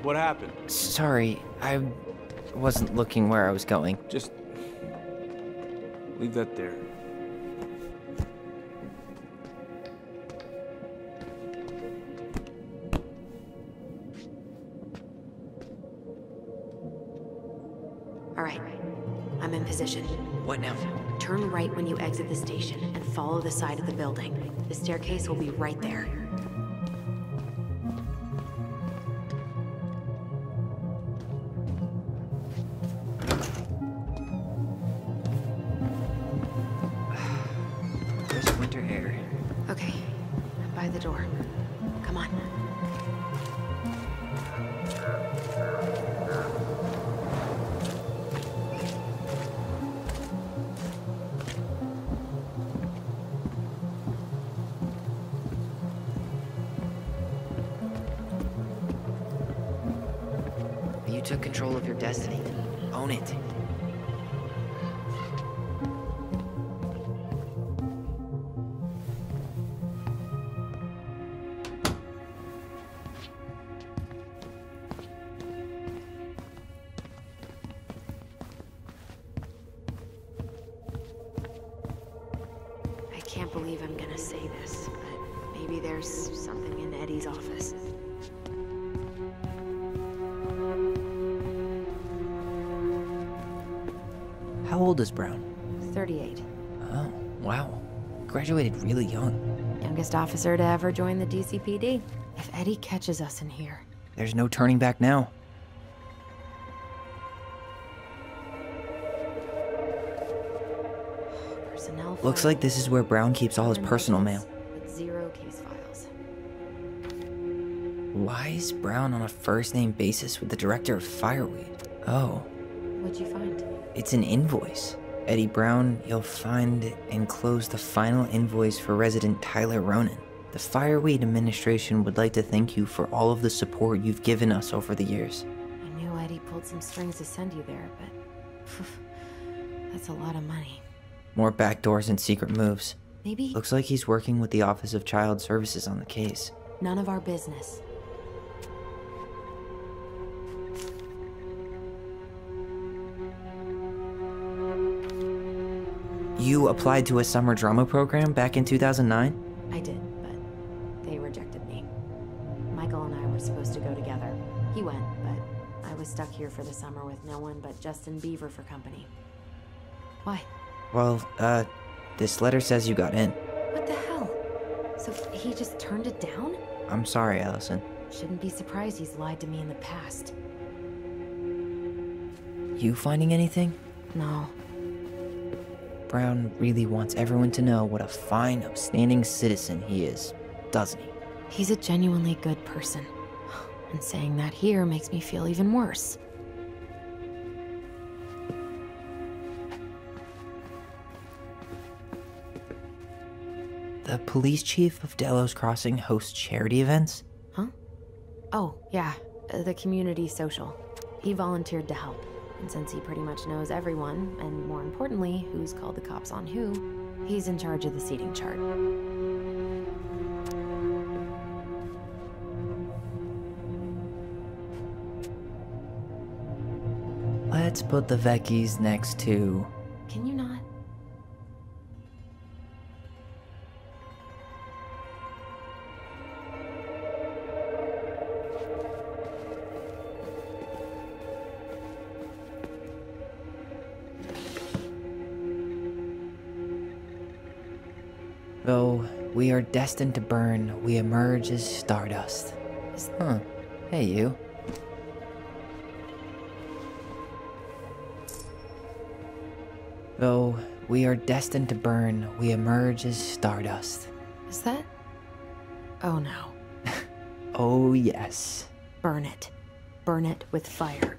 Tyler, what happened? Sorry, I wasn't looking where I was going. Just leave that there. All right, I'm in position. What now? Turn right when you exit the station and follow the side of the building. The staircase will be right there. Really young. Youngest officer to ever join the DCPD. If Eddie catches us in here, There's no turning back now. personnel Looks like this is where Brown keeps all his personal mail. zero case files. Why is Brown on a first name basis with the director of Fireweed? Oh, What'd you find? it's an invoice. Eddie Brown, you'll find and close the final invoice for resident Tyler Ronan. The Fireweed administration would like to thank you for all of the support you've given us over the years. I knew Eddie pulled some strings to send you there, but that's a lot of money. More backdoors and secret moves. Maybe Looks like he's working with the Office of Child Services on the case. none of our business. You applied to a summer drama program back in 2009? I did, but they rejected me. Michael and I were supposed to go together. He went, but I was stuck here for the summer with no one but Justin Beaver for company. Why? Well, uh, this letter says you got in. What the hell? So he just turned it down? I'm sorry, Alyson. Shouldn't be surprised he's lied to me in the past. You finding anything? No. Brown really wants everyone to know what a fine, upstanding citizen he is, doesn't he? He's a genuinely good person. And saying that here makes me feel even worse. The police chief of Delos Crossing hosts charity events? Huh? Oh, yeah, uh, the community social. He volunteered to help. And since he pretty much knows everyone, and more importantly, who's called the cops on who, he's in charge of the seating chart. Let's put the Vecchies next to. We are destined to burn, we emerge as stardust. Huh. Hey, you. Though we are destined to burn, we emerge as stardust. Is that? Oh no. Oh, yes. Burn it. Burn it with fire.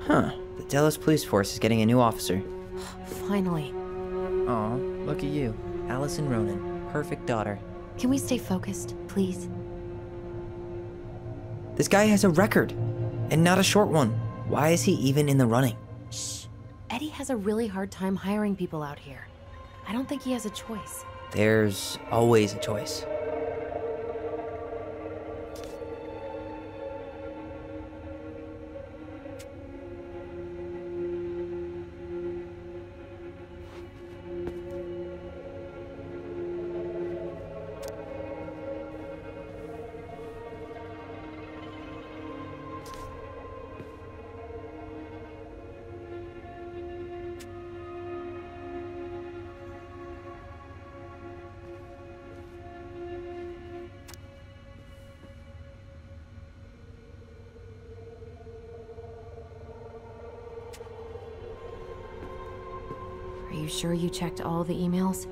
Huh. The Delos Police Force is getting a new officer. Finally. Aw, look at you. Alyson Ronan. Perfect daughter. Can we stay focused, please? This guy has a record, and not a short one. Why is he even in the running? Shh. Eddie has a really hard time hiring people out here. I don't think he has a choice. There's always a choice. Sure you checked all the emails?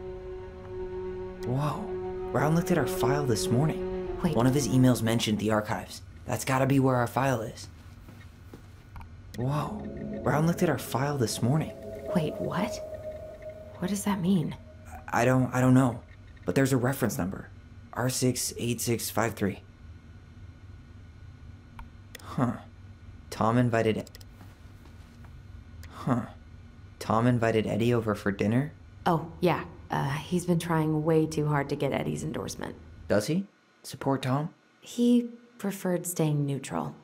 Whoa. Brown looked at our file this morning. Wait. One of his emails mentioned the archives. That's gotta be where our file is. Whoa. Brown looked at our file this morning. Wait, what? What does that mean? I don't I don't know. But there's a reference number. R68653. Huh. Tom invited. Tom invited Eddie over for dinner? Oh, yeah. Uh, he's been trying way too hard to get Eddie's endorsement. Does he? Support Tom? He preferred staying neutral.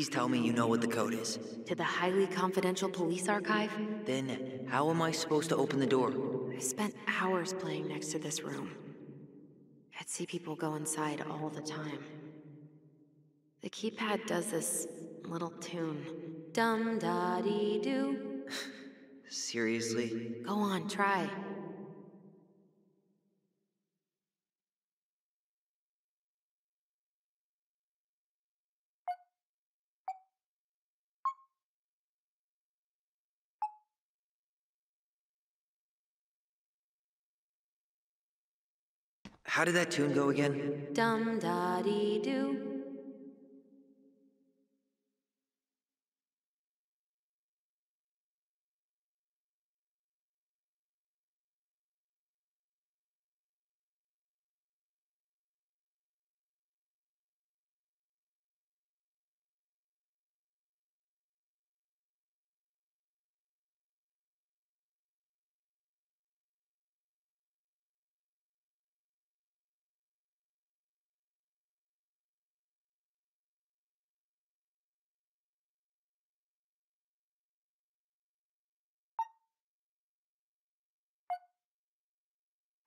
Please tell me you know what the code is. To the highly confidential police archive? Then, how am I supposed to open the door? I spent hours playing next to this room. I'd see people go inside all the time. The keypad does this little tune. Dum da dee doo. Seriously? Go on, try. How did that tune go again? Dum da dee doo.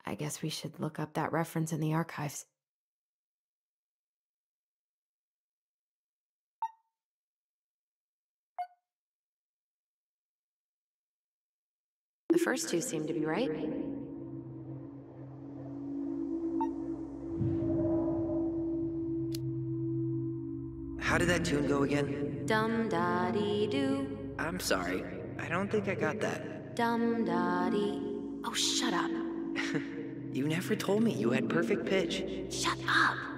I guess we should look up that reference in the archives. The first two seem to be right. How did that tune go again? Dum da dee doo. I'm sorry. I don't think I got that. Dum da dee. Oh, shut up. You never told me you had perfect pitch. Shut up.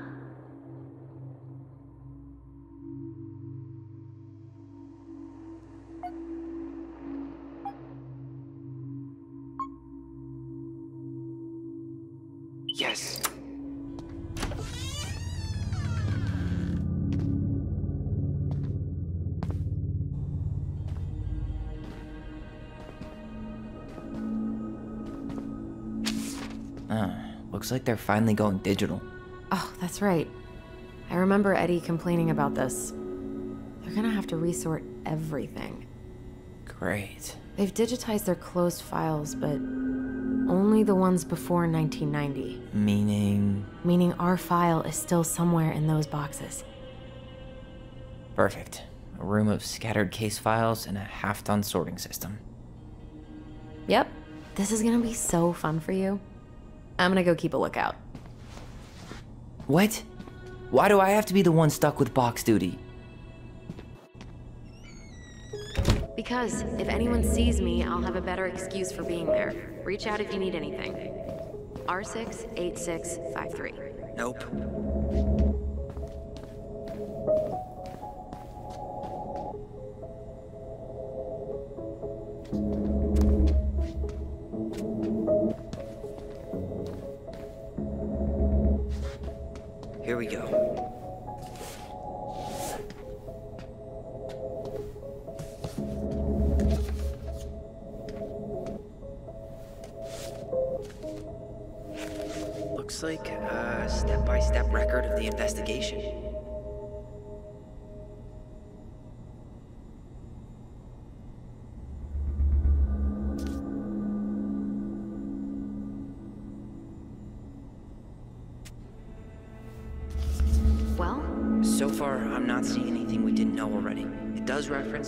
Looks like they're finally going digital. Oh, that's right. I remember Eddie complaining about this. They're gonna have to resort everything. Great. They've digitized their closed files, but only the ones before 1990. Meaning. Meaning our file is still somewhere in those boxes. Perfect. A room of scattered case files and a half done sorting system. Yep. This is gonna be so fun for you. I'm gonna go keep a lookout. What? Why do I have to be the one stuck with box duty? Because if anyone sees me, I'll have a better excuse for being there. Reach out if you need anything. R68653. Nope. Here we go. Looks like a step-by-step record of the investigation.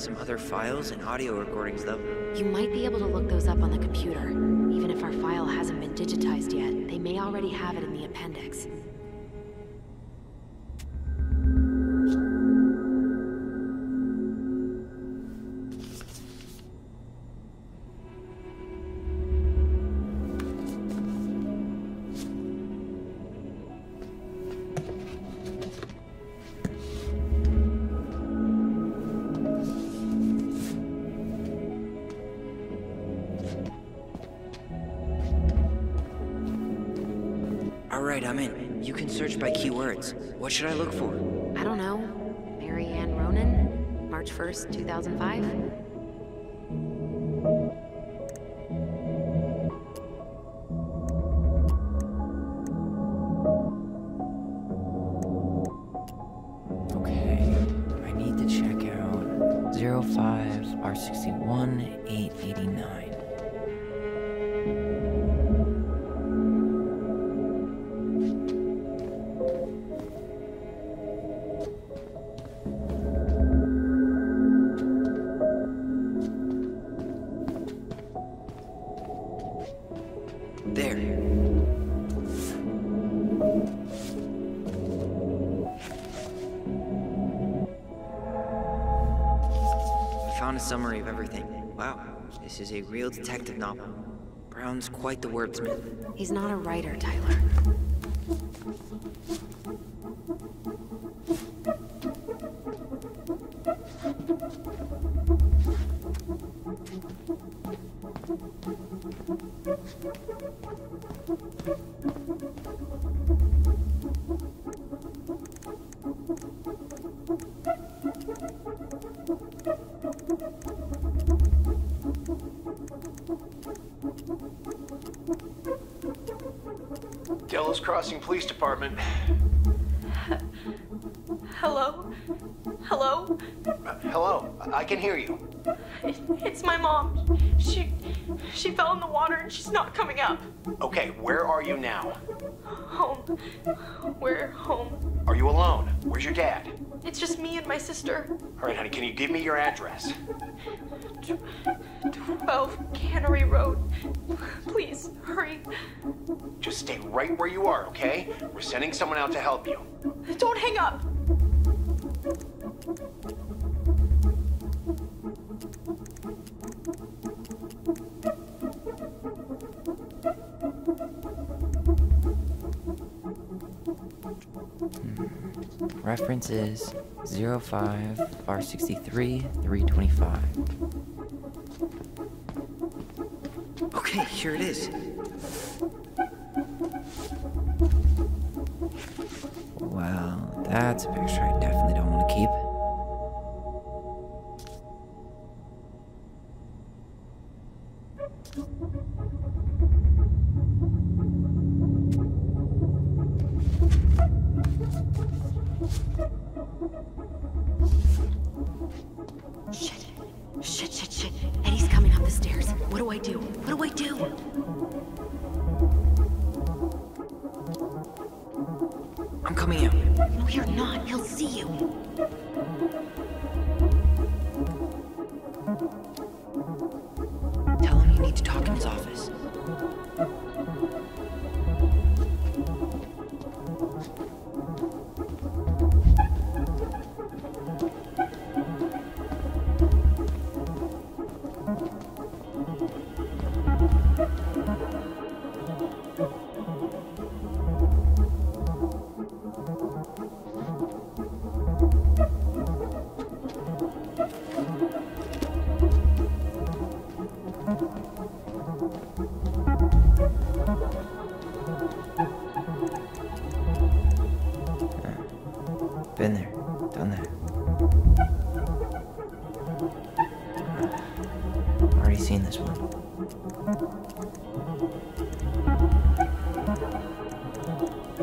Some other files and audio recordings, though. you might be able to look those up on the computer. Even if our file hasn't been digitized yet, they may already have it in the appendix. What should I look for? I don't know. Mary-Ann Ronan? March 1st, 2005? This is a real detective novel. Brown's quite the wordsmith. He's not a writer, Tyler. Hello? Hello? Uh, hello, I can hear you. It- It's my mom. She she fell in the water and she's not coming up. Okay, where are you now? Home. We're home. Are you alone? Where's your dad? It's just me and my sister. All right, honey, can you give me your address? 12 Cannery Road. Please, hurry. Just stay right where you are, okay? We're sending someone out to help you. Don't hang up. Reference is 05 R63 325. Okay, here it is. Well, that's a picture I definitely don't want to keep. Shit. Shit, shit, shit. Eddie's coming up the stairs. What do I do? What do I do? I'm coming out. No, you're not. He'll see you. Tell him you need to talk in his office.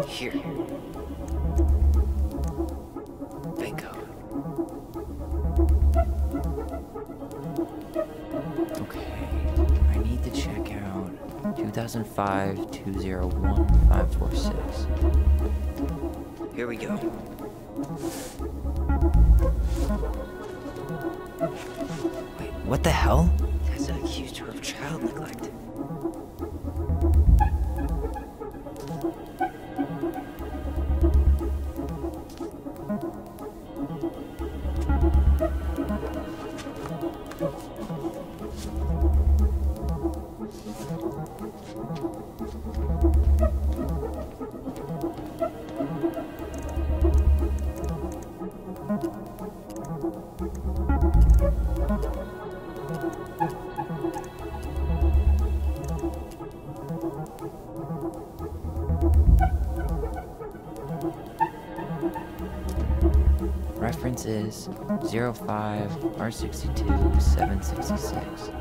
Here. Bingo. Okay. I need to check out 2005 201 546. Here we go. Wait, what the hell? 05 R62 766.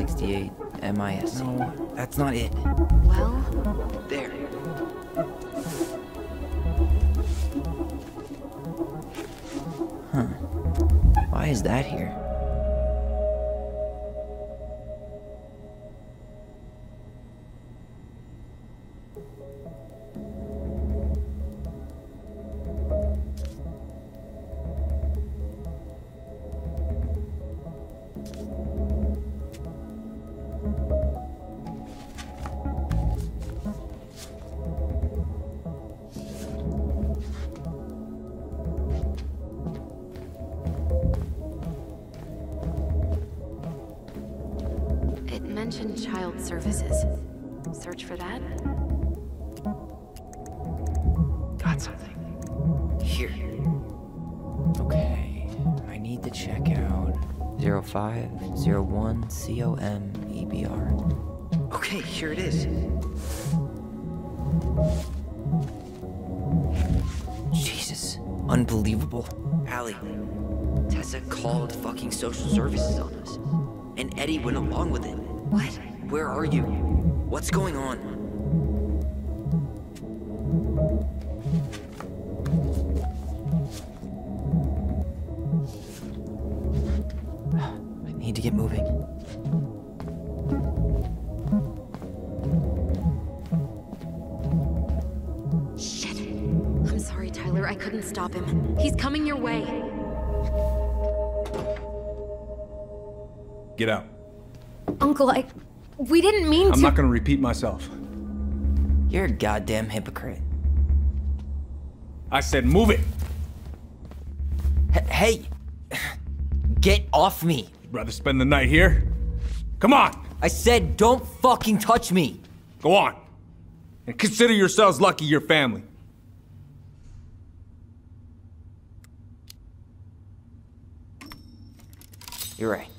05 R68 MIS. No, that's not it. Well, There. Huh. Why is that here? 0501 COM EBR. Okay, here it is. Jesus. Unbelievable. Allie. Tessa called fucking social services on us. And Eddie went along with it. What? Where are you? What's going on? Get out. Uncle, I. We didn't mean to. I'm not gonna repeat myself. You're a goddamn hypocrite. I said move it. H- hey! Get off me! You'd Rather spend the night here? Come on! I said don't fucking touch me! Go on. And consider yourselves lucky your family. You're right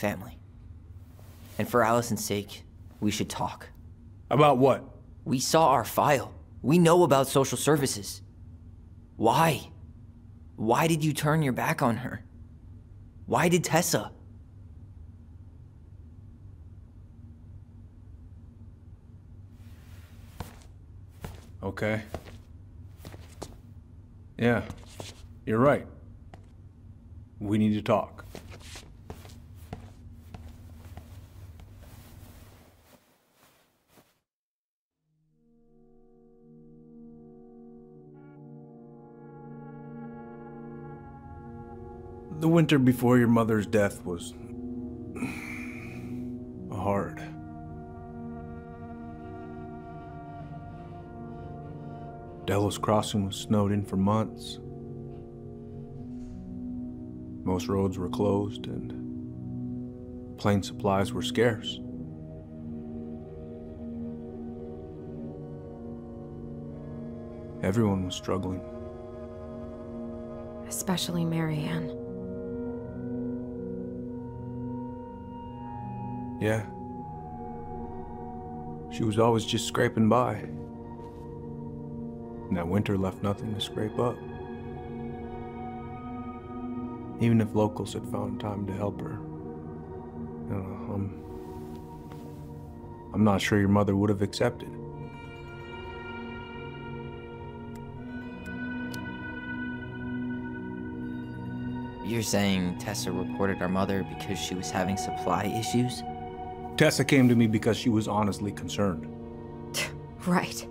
family. And for Alyson's sake, we should talk. About what? We saw our file. We know about social services. Why? Why did you turn your back on her? Why did Tessa? Okay. Yeah, you're right. We need to talk. The winter before your mother's death was hard. Delos Crossing was snowed in for months. Most roads were closed and plane supplies were scarce. Everyone was struggling. Especially Mary-Ann. Yeah. She was always just scraping by. And that winter left nothing to scrape up. Even if locals had found time to help her. You know, I'm, I'm not sure your mother would have accepted. You're saying Tessa reported our mother because she was having supply issues? Tessa came to me because she was honestly concerned. Right.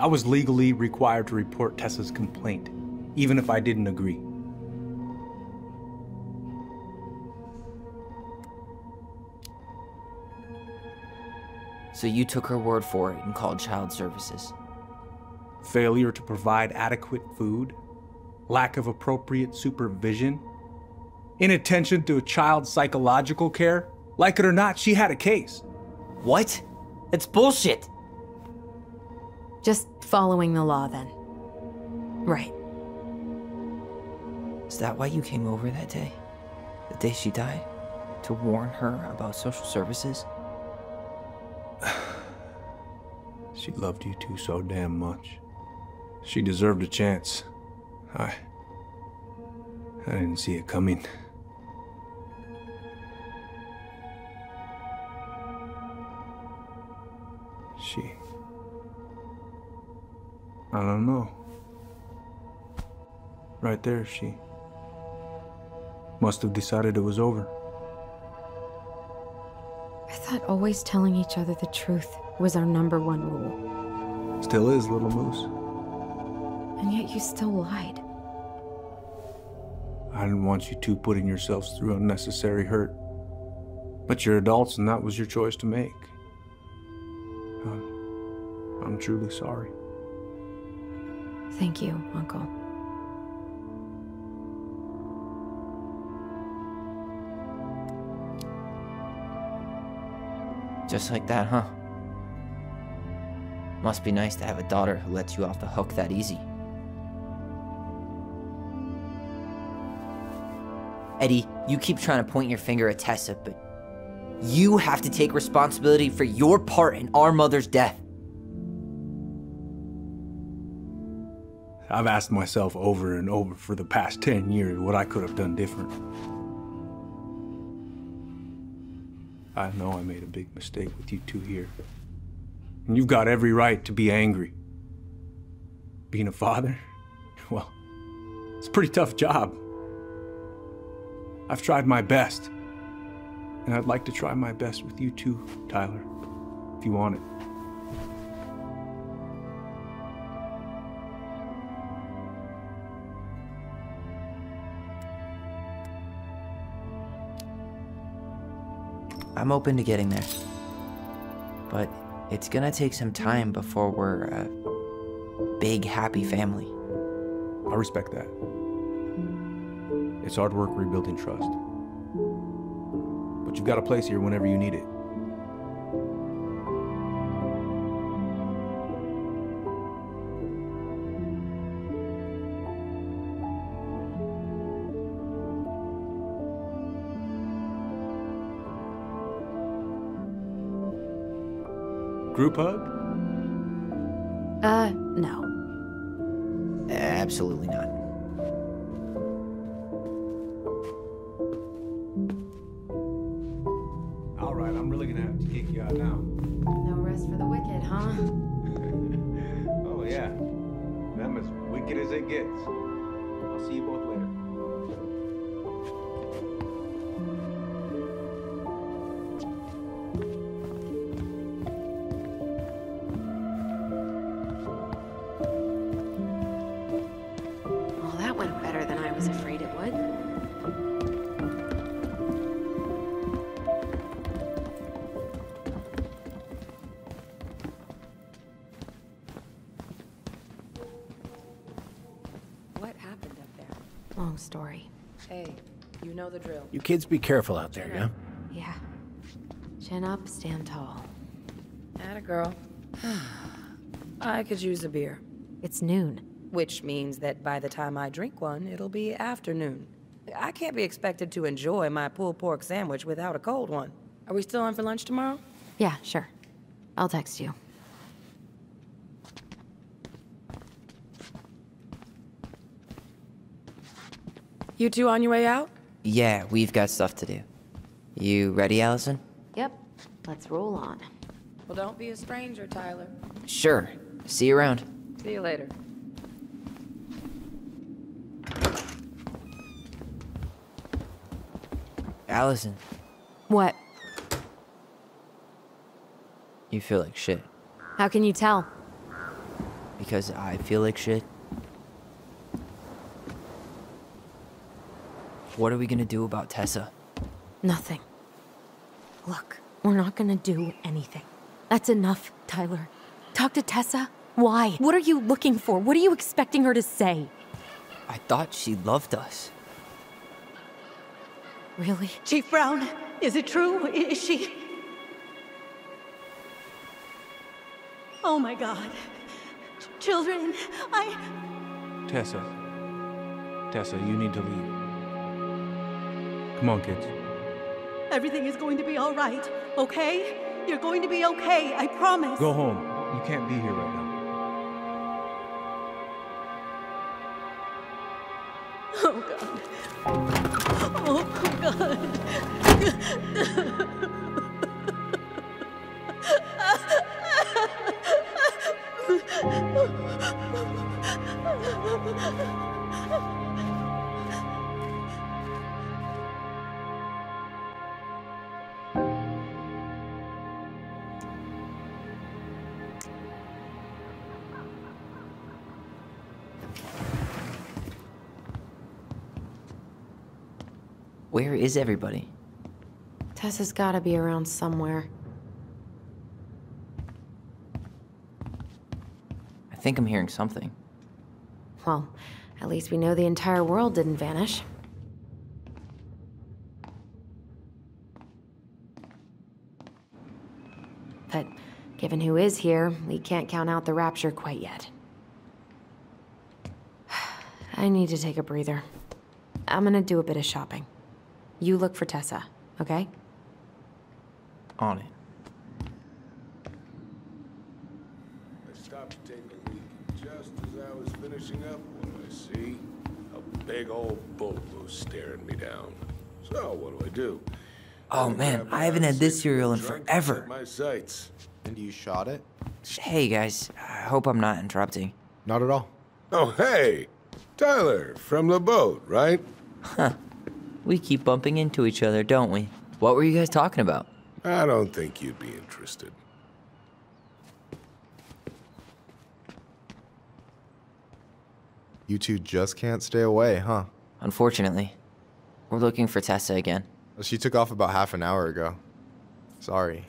I was legally required to report Tessa's complaint, even if I didn't agree. So you took her word for it and called child services. Failure to provide adequate food, lack of appropriate supervision, inattention to a child's psychological care. Like it or not, she had a case. What? It's bullshit! Just following the law then. Right. Is that why you came over that day? The day she died? To warn her about social services? She loved you two so damn much. She deserved a chance. I. I didn't see it coming. I don't know. Right there, she. Must have decided it was over. I thought always telling each other the truth was our number one rule. Still is, little moose. And yet you still lied. I didn't want you two putting yourselves through unnecessary hurt. But you're adults, and that was your choice to make. I'm, I'm truly sorry. Thank you, Uncle. Just like that, huh? Must be nice to have a daughter who lets you off the hook that easy. Eddie, you keep trying to point your finger at Tessa, but you have to take responsibility for your part in our mother's death. I've asked myself over and over for the past 10 years what I could have done different. I know I made a big mistake with you two here. And you've got every right to be angry. Being a father, well, it's a pretty tough job. I've tried my best. And I'd like to try my best with you too, Tyler, if you want it. I'm open to getting there. But it's gonna take some time before we're a big, happy family. I respect that. It's hard work rebuilding trust. But you've got a place here whenever you need it. Group hug? Uh, no. Absolutely not. Know the drill. You kids be careful out there, yeah? Yeah. Chin up, stand tall. Atta girl. I could use a beer. It's noon. Which means that by the time I drink one, it'll be afternoon. I can't be expected to enjoy my pulled pork sandwich without a cold one. Are we still on for lunch tomorrow? Yeah, sure. I'll text you. You two on your way out? Yeah, we've got stuff to do. You ready, Alyson? Yep. Let's roll on. Well, don't be a stranger, Tyler. Sure. See you around. See you later. Alyson, What? you feel like shit. How can you tell? Because I feel like shit. What are we gonna do about Tessa? Nothing. Look, we're not gonna do anything. That's enough, Tyler. Talk to Tessa. Why? What are you looking for? What are you expecting her to say? I thought she loved us. Really? Chief Brown, is it true? Is she. Oh my god. Ch- Children, I. Tessa. Tessa, you need to leave. Come on, kids. Everything is going to be alright, okay? You're going to be okay, I promise. Go home. You can't be here right now. Oh god. Oh god. is everybody? Tessa's gotta be around somewhere. I think I'm hearing something. Well, at least we know the entire world didn't vanish. But given who is here, we can't count out the rapture quite yet. I need to take a breather. I'm gonna do a bit of shopping. You look for Tessa, okay? On it. I stopped to take a leak. Just as I was finishing up, what do I see? A big old boat loose staring me down. So, what do I do? Oh man, I haven't had this cereal in forever. My sights. And you shot it? Hey guys, I hope I'm not interrupting. Not at all. Oh, hey! Tyler, from the boat, right? Huh. We keep bumping into each other, don't we? What were you guys talking about? I don't think you'd be interested. You two just can't stay away, huh? Unfortunately, we're looking for Tessa again. She took off about half an hour ago. Sorry.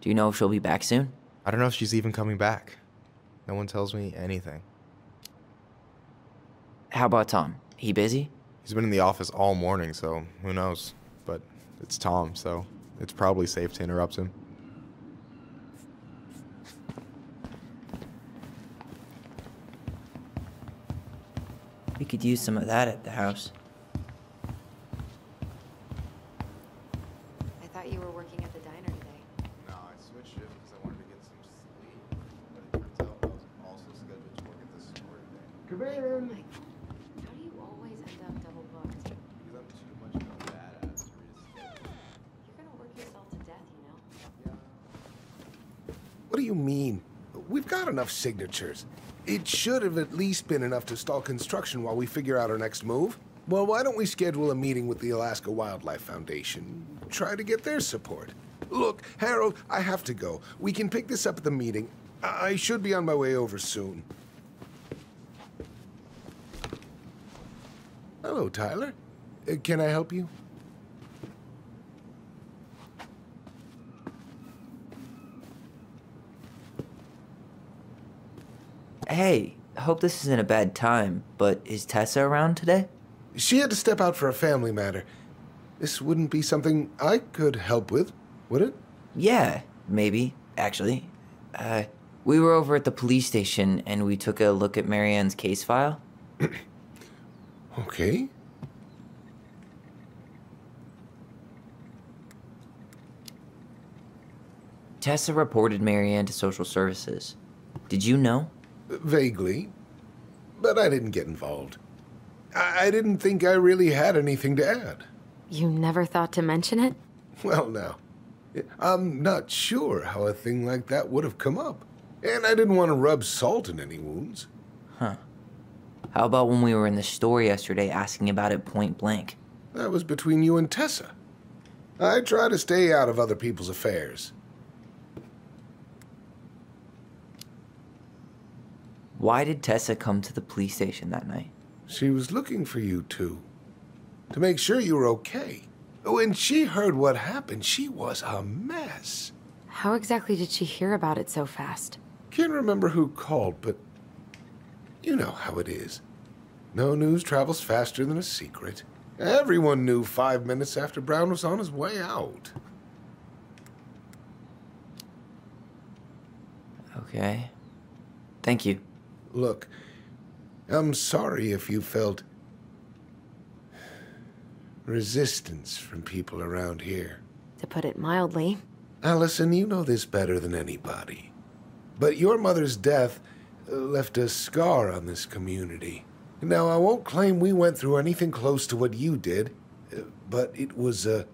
Do you know if she'll be back soon? I don't know if she's even coming back. No one tells me anything. How about Tom? He busy? He's been in the office all morning, so who knows? But it's Tom, so it's probably safe to interrupt him. We could use some of that at the house. I thought you were working at the diner today. No, I switched it because I wanted to get some sleep. But it turns out I was also scheduled to work at the store today. Come in. How do you always end up double booked? Because I'm too much of a badass to reschedule. You're gonna work yourself to death, you know? What do you mean? we've got enough signatures. It should have at least been enough to stall construction while we figure out our next move. Well, why don't we schedule a meeting with the Alaska Wildlife Foundation? Try to get their support. Look, Harold, I have to go. We can pick this up at the meeting. I I should be on my way over soon. Hello, Tyler. Uh, can I help you? Hey, I hope this isn't a bad time, but is Tessa around today? She had to step out for a family matter. This wouldn't be something I could help with, would it? Yeah, maybe, actually. Uh, we were over at the police station and we took a look at Mary-Ann's case file. Okay. Tessa reported Mary-Ann to social services. Did you know? Vaguely. But I didn't get involved. I, I didn't think I really had anything to add. You never thought to mention it? Well, now, I'm not sure how a thing like that would have come up. And I didn't want to rub salt in any wounds. Huh. How about when we were in the store yesterday asking about it point blank? That was between you and Tessa. I try to stay out of other people's affairs. Why did Tessa come to the police station that night? She was looking for you two. To make sure you were okay. When she heard what happened, she was a mess. How exactly did she hear about it so fast? Can't remember who called, but you know how it is. No news travels faster than a secret. Everyone knew five minutes after Brown was on his way out. Okay. Thank you. Look, I'm sorry if you felt resistance from people around here. To put it mildly. Alyson, you know this better than anybody. But your mother's death uh, left a scar on this community. Now, I won't claim we went through anything close to what you did, uh, but it was a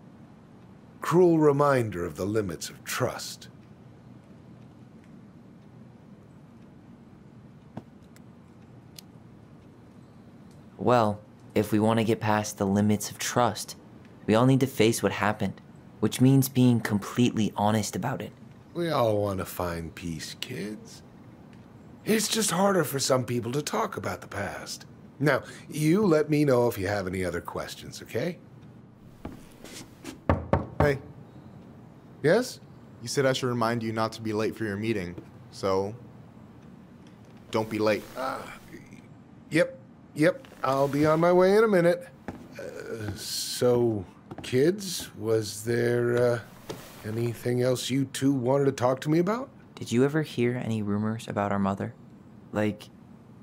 cruel reminder of the limits of trust. Well, if we want to get past the limits of trust, we all need to face what happened, which means being completely honest about it. We all want to find peace, kids. It's just harder for some people to talk about the past. Now, you let me know if you have any other questions, okay? Hey, Yes? you said I should remind you not to be late for your meeting, so don't be late. Ah, yep, yep. I'll be on my way in a minute. Uh, so, kids, was there uh, anything else you two wanted to talk to me about? Did you ever hear any rumors about our mother? Like,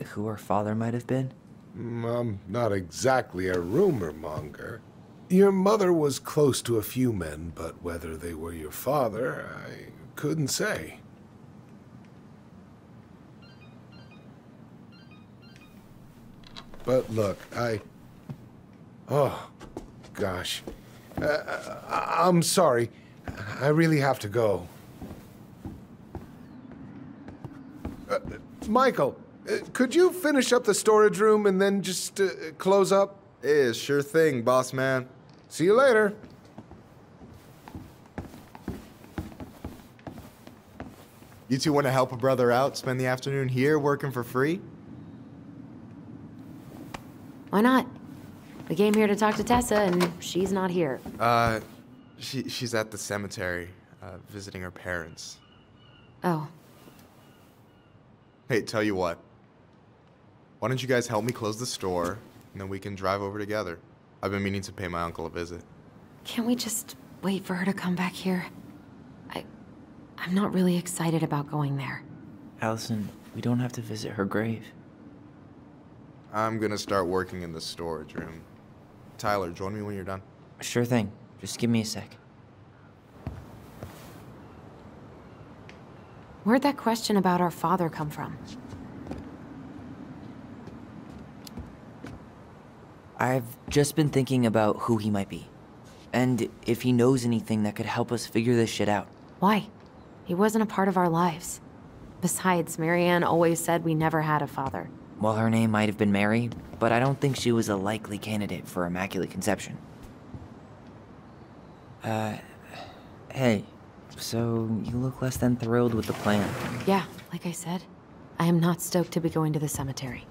who our father might have been? Mm, I'm not exactly a rumor monger. Your mother was close to a few men, but whether they were your father, I couldn't say. But look, I. Oh, gosh. Uh, I- I'm sorry. I really have to go. Uh, Michael, uh, could you finish up the storage room and then just uh, close up? Yeah, sure thing, boss man. See you later. You two want to help a brother out, spend the afternoon here working for free? Why not? We came here to talk to Tessa, and she's not here. Uh, she, she's at the cemetery, uh, visiting her parents. Oh, Hey, tell you what. Why don't you guys help me close the store, and then we can drive over together? I've been meaning to pay my uncle a visit. can't we just wait for her to come back here? I. I'm not really excited about going there. Alyson, we don't have to visit her grave. I'm gonna start working in the storage room. Tyler, join me when you're done. Sure thing. Just give me a sec. Where'd that question about our father come from? I've just been thinking about who he might be. And if he knows anything that could help us figure this shit out. Why? He wasn't a part of our lives. Besides, Mary-Ann always said we never had a father. Well, her name might have been Mary, but I don't think she was a likely candidate for Immaculate Conception. Uh, hey, so you look less than thrilled with the plan. Yeah, like I said, I am not stoked to be going to the cemetery.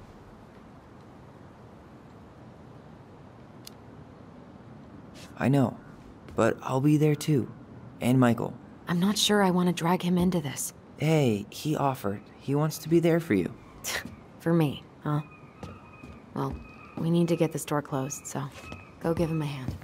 I know, but I'll be there too. And Michael. I'm not sure I want to drag him into this. Hey, he offered. He wants to be there for you. For me, huh? Well, we need to get the store closed, so go give him a hand.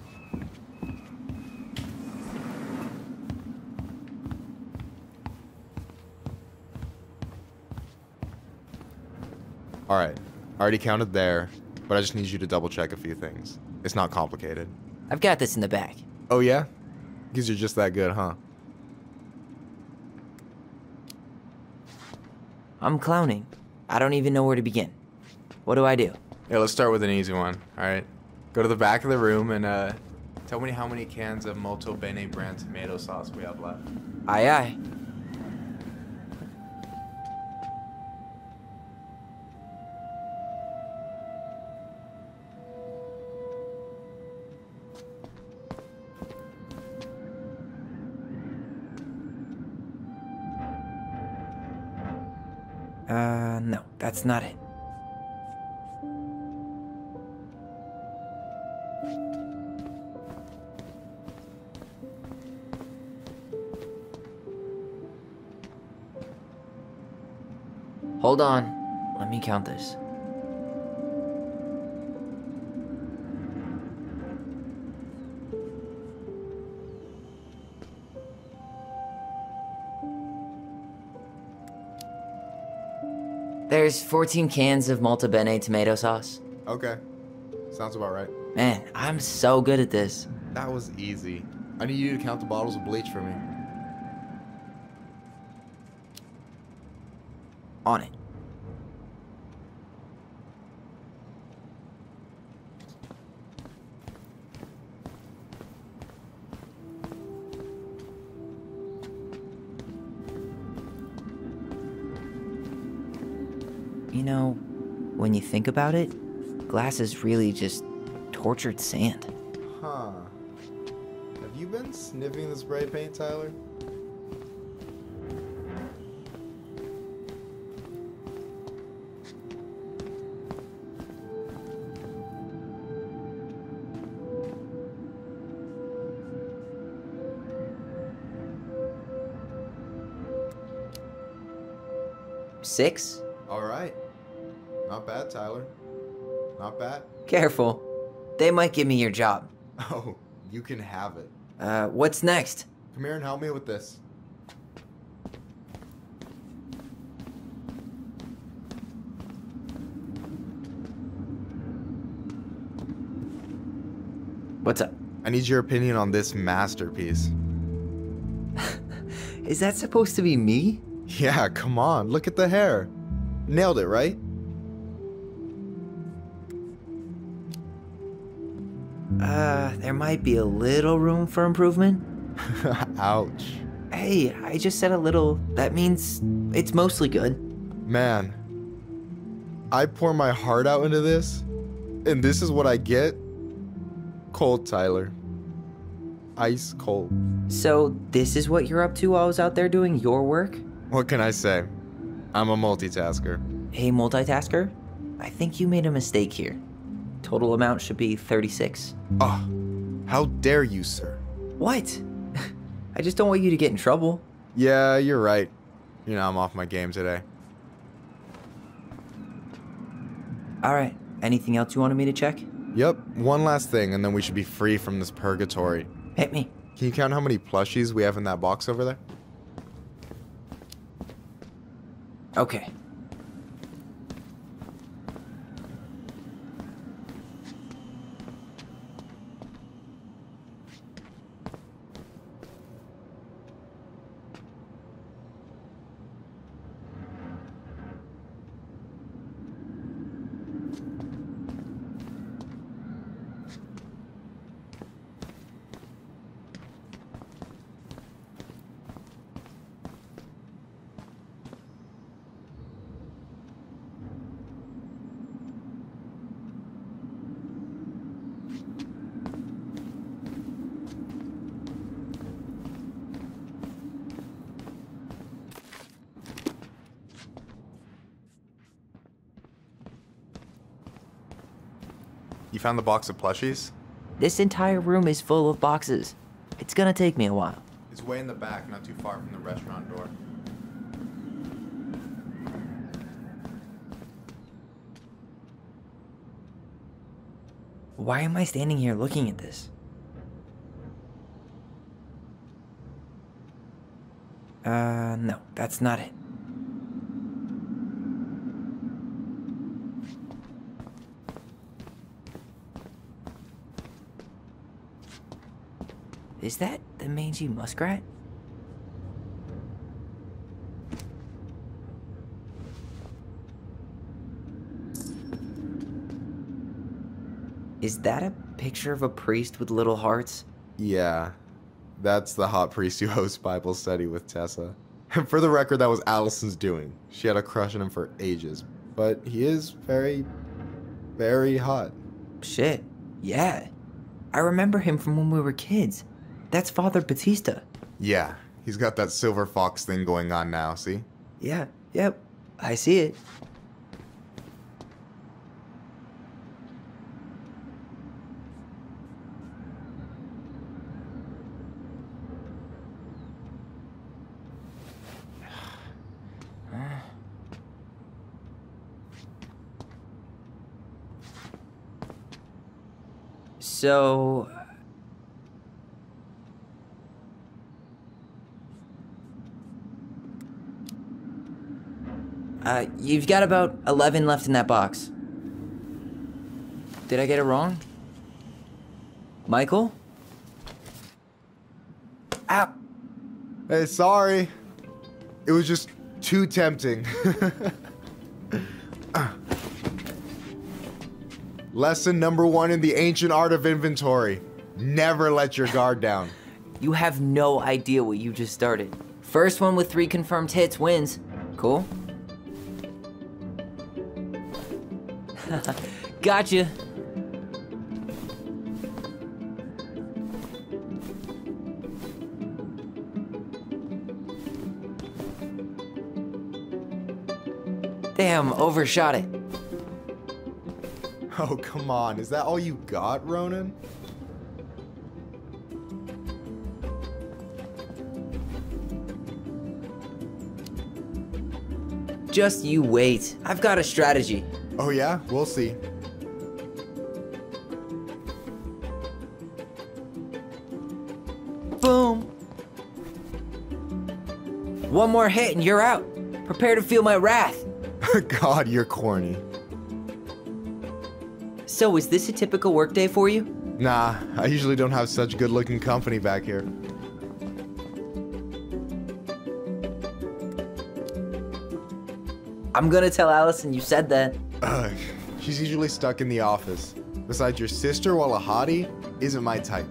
All right. I already counted there, but I just need you to double check a few things. It's not complicated. I've got this in the back. Oh, yeah? Because you're just that good, huh? I'm clowning. I don't even know where to begin. What do I do? Yeah, let's start with an easy one. All right. Go to the back of the room and uh, tell me how many cans of Molto Bene brand tomato sauce we have left. Aye aye. That's not it. Hold on. Let me count this. There's 14 cans of Molto Bene tomato sauce. Okay. Sounds about right. Man, I'm so good at this. That was easy. I need you to count the bottles of bleach for me. On it. Think about it, glass is really just tortured sand. Huh. Have you been sniffing the spray paint, Tyler? Six? All right. Not bad, Tyler. Not bad. Careful. They might give me your job. Oh, you can have it. Uh, what's next? Come here and help me with this. What's up? I need your opinion on this masterpiece. Is that supposed to be me? Yeah, come on. Look at the hair. Nailed it, right? There might be a little room for improvement. Ouch. Hey, I just said a little. That means it's mostly good. Man, I pour my heart out into this, and this is what I get? Cold, Tyler. Ice cold. So, this is what you're up to while I was out there doing your work? What can I say? I'm a multitasker. Hey, multitasker. I think you made a mistake here. Total amount should be 36. Oh, how dare you, sir? What? I just don't want you to get in trouble. Yeah, you're right. You know, I'm off my game today. Alright, anything else you wanted me to check? Yep, one last thing, and then we should be free from this purgatory. Hit me. Can you count how many plushies we have in that box over there? Okay. You found the box of plushies? This entire room is full of boxes. It's gonna take me a while. It's way in the back, not too far from the restaurant door. Why am I standing here looking at this? Uh, no, that's not it. Is that the mangy muskrat? Is that a picture of a priest with little hearts? Yeah, that's the hot priest who hosts Bible study with Tessa. And for the record, that was Alyson's doing. She had a crush on him for ages. But he is very, very hot. Shit, yeah. I remember him from when we were kids. That's Father Batista. Yeah, he's got that silver fox thing going on now, see? Yeah, yep, I see it. So. Uh, you've got about 11 left in that box. Did I get it wrong? Michael? Ow! Hey, sorry. It was just too tempting. Lesson number one in the ancient art of inventory never let your guard down. You have no idea what you just started. First one with three confirmed hits wins. Cool? Gotcha. Damn, overshot it. Oh, come on. Is that all you got, Ronan? Just you wait. I've got a strategy. Oh, yeah? We'll see. One more hit and you're out. Prepare to feel my wrath. God, you're corny. So, is this a typical workday for you? Nah, I usually don't have such good looking company back here. I'm gonna tell Alyson you said that. Ugh, she's usually stuck in the office. Besides, your sister, while a hottie, isn't my type.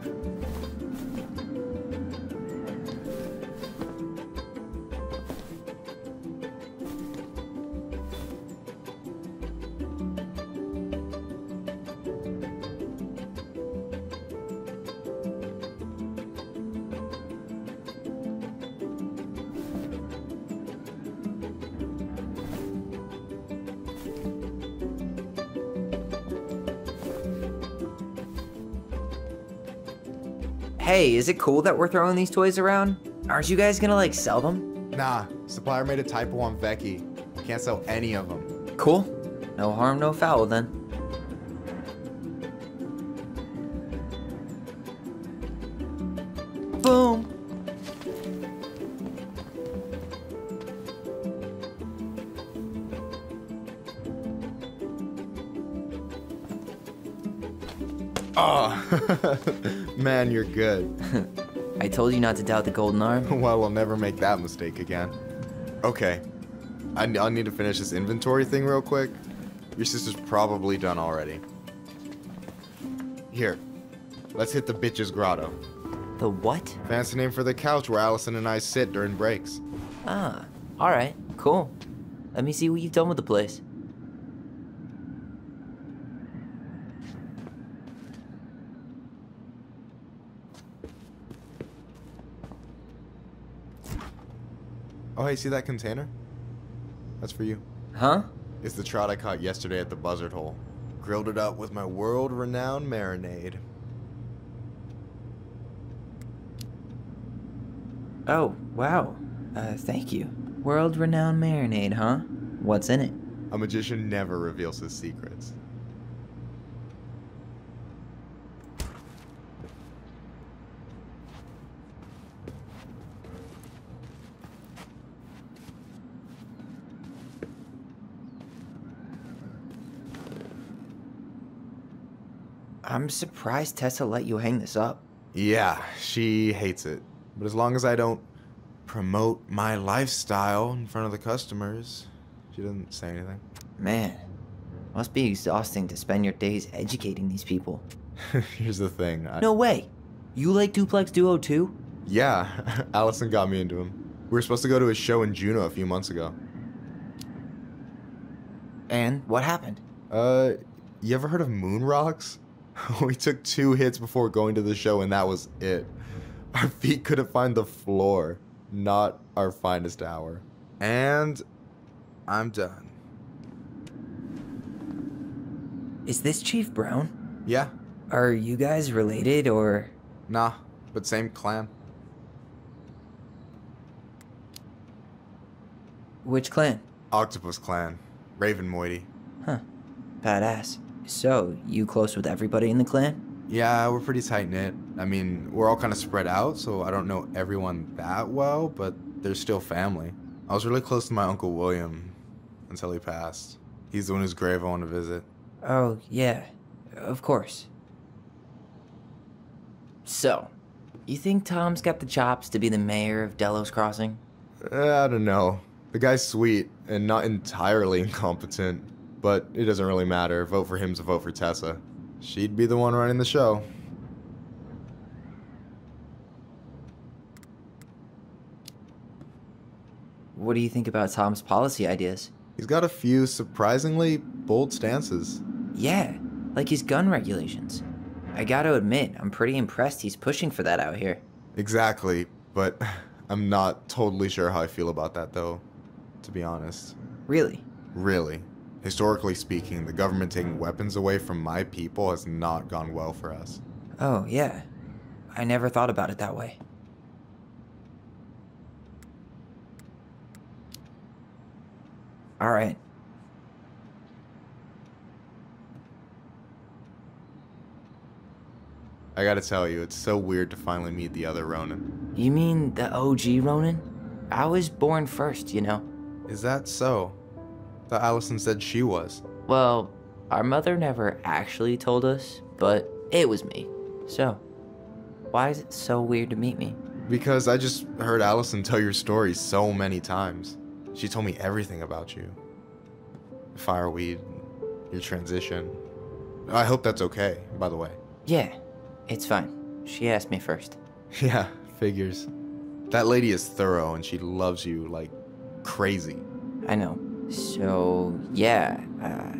Is it cool that we're throwing these toys around? Aren't you guys gonna like sell them? Nah, supplier made a typo on Vecchi. Can't sell any of them. Cool. No harm, no foul then. Man, you're good. I told you not to doubt the golden arm. well, we'll never make that mistake again. Okay, I, I need to finish this inventory thing real quick. Your sister's probably done already. Here, let's hit the bitch's grotto. The what? Fancy name for the couch where Alyson and I sit during breaks. Ah, alright, cool. Let me see what you've done with the place. Hey, see that container? That's for you. Huh? It's the trout I caught yesterday at the buzzard hole. grilled it up with my world-renowned marinade. Oh, wow. Uh, thank you. World renowned marinade, huh? What's in it? A magician never reveals his secrets. I'm surprised Tessa let you hang this up. Yeah, she hates it. But as long as I don't promote my lifestyle in front of the customers, she doesn't say anything. Man, must be exhausting to spend your days educating these people. Here's the thing. I... No way. You like Duplex Duo too? Yeah, Alyson got me into him. We were supposed to go to a show in Juneau a few months ago. And what happened? Uh, you ever heard of Moon Rocks? we took two hits before going to the show, and that was it. Our feet couldn't find the floor. Not our finest hour. And I'm done. Is this Chief Brown? Yeah. Are you guys related or? Nah, but same clan. Which clan? Octopus Clan. Raven Moiety. Huh. Badass. So, you close with everybody in the clan? Yeah, we're pretty tight knit. I mean, we're all kind of spread out, so I don't know everyone that well, but they're still family. I was really close to my Uncle William until he passed. He's the one whose grave I want to visit. Oh, yeah. Of course. So, you think Tom's got the chops to be the mayor of Delos Crossing? Uh, I don't know. The guy's sweet and not entirely incompetent, but it doesn't really matter. Vote for him to vote for Tessa. She'd be the one running the show. What do you think about Tom's policy ideas? He's got a few surprisingly bold stances. Yeah, like his gun regulations. I gotta admit, I'm pretty impressed he's pushing for that out here. Exactly, but I'm not totally sure how I feel about that though, to be honest. Really? Really. Historically speaking, the government taking weapons away from my people has not gone well for us. Oh, yeah. I never thought about it that way. Alright. I gotta tell you, it's so weird to finally meet the other Ronan. You mean the OG Ronan? I was born first, you know. Is that so? Thought Alyson said she was. Well, our mother never actually told us, but it was me. So, why is it so weird to meet me? Because I just heard Alyson tell your story so many times. She told me everything about you. Fireweed, your transition. I hope that's okay, by the way. Yeah, it's fine. She asked me first. Yeah, figures. That lady is thorough and she loves you like crazy. I know. So, yeah, uh,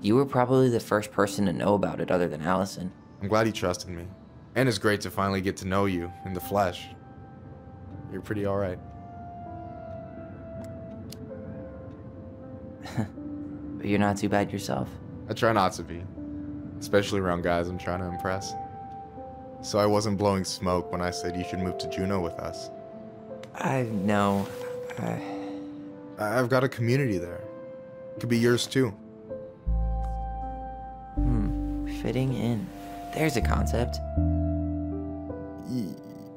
you were probably the first person to know about it other than Alyson. I'm glad he trusted me. And it's great to finally get to know you in the flesh. You're pretty alright. but you're not too bad yourself. I try not to be, especially around guys I'm trying to impress. So I wasn't blowing smoke when I said you should move to Juneau with us. I know. I... I've got a community there. It Could be yours too. Hmm, fitting in. There's a concept. Y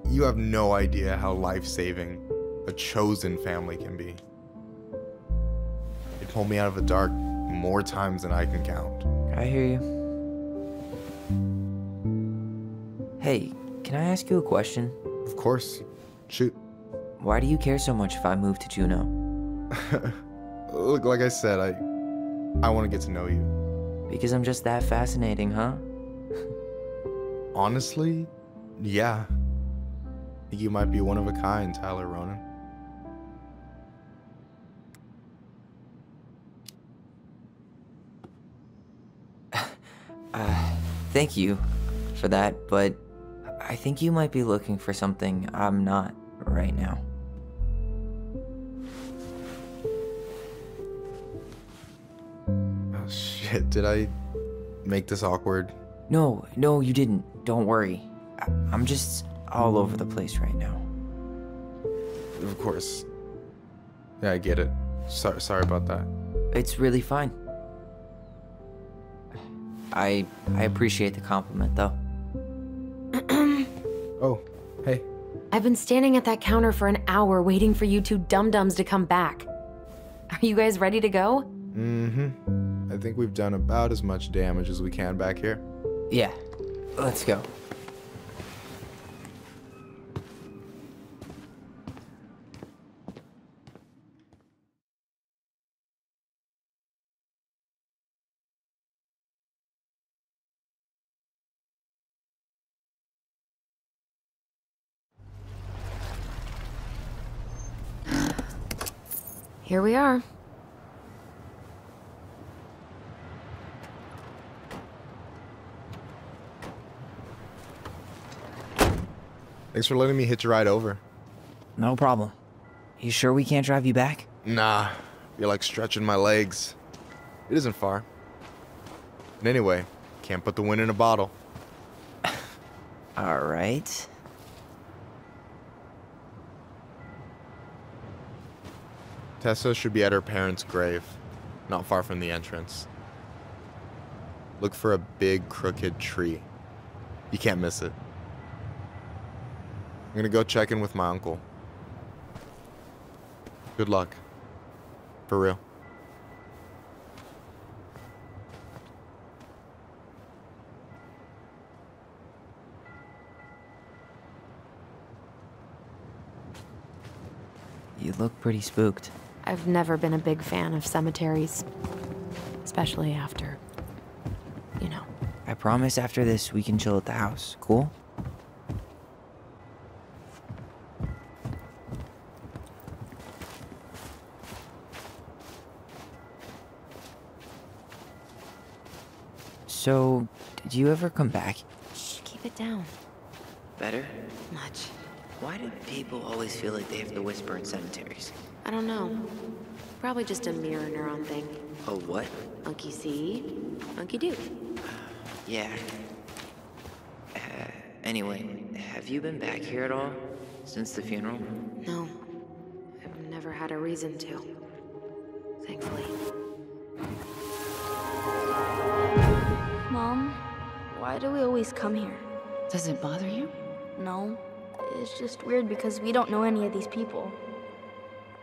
you have no idea how life-saving a chosen family can be. It pulled me out of the dark more times than I can count. I hear you. Hey, can I ask you a question? Of course. Shoot. Why do you care so much if I move to Juneau? Look, like I said, I I want to get to know you. Because I'm just that fascinating, huh? Honestly, yeah. You might be one of a kind, Tyler Ronan. uh, thank you for that, but I think you might be looking for something I'm not right now. did I make this awkward? No, no, you didn't. Don't worry. I- I'm just all over the place right now. Of course. Yeah, I get it. So- sorry about that. It's really fine. I I appreciate the compliment though. oh, hey. I've been standing at that counter for an hour waiting for you two dum-dums to come back. Are you guys ready to go? Mm-hmm. I think we've done about as much damage as we can back here. Yeah. Let's go. Here we are. Thanks for letting me hitch a ride over. No problem. You sure we can't drive you back? Nah, you're like stretching my legs. It isn't far. And anyway, can't put the wind in a bottle. All right. Tessa should be at her parents' grave, not far from the entrance. Look for a big crooked tree. You can't miss it. I'm gonna go check in with my uncle. Good luck. For real. You look pretty spooked. I've never been a big fan of cemeteries, especially after, you know. I promise after this we can chill at the house. Cool? So, did you ever come back? Shh, keep it down. Better? Much. Why do people always feel like they have to whisper in cemeteries? I don't know. Probably just a mirror neuron thing. Oh, what? Monkey see, monkey do. Yeah. Uh, anyway, have you been back here at all? Since the funeral? No. I've never had a reason to. Thankfully. Mom, why do we always come here? Does it bother you? No. It's just weird because we don't know any of these people.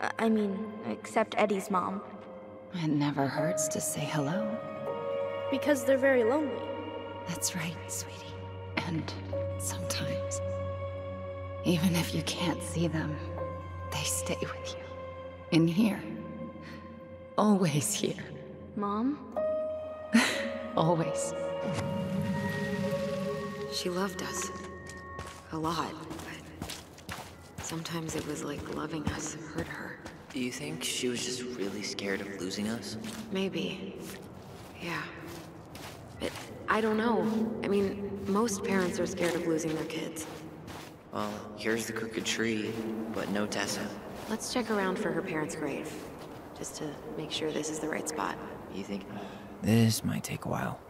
I- I mean, except Eddie's mom. It never hurts to say hello. Because they're very lonely. That's right, sweetie. And sometimes, even if you can't see them, they stay with you. In here. Always here. Mom? Always. She loved us. A lot, but sometimes it was like loving us hurt her. Do you think she was just really scared of losing us? Maybe. Yeah. But I don't know. I mean, most parents are scared of losing their kids. Well, here's the crooked tree, but no Tessa. Let's check around for her parents' grave, just to make sure this is the right spot. You think? This might take a while.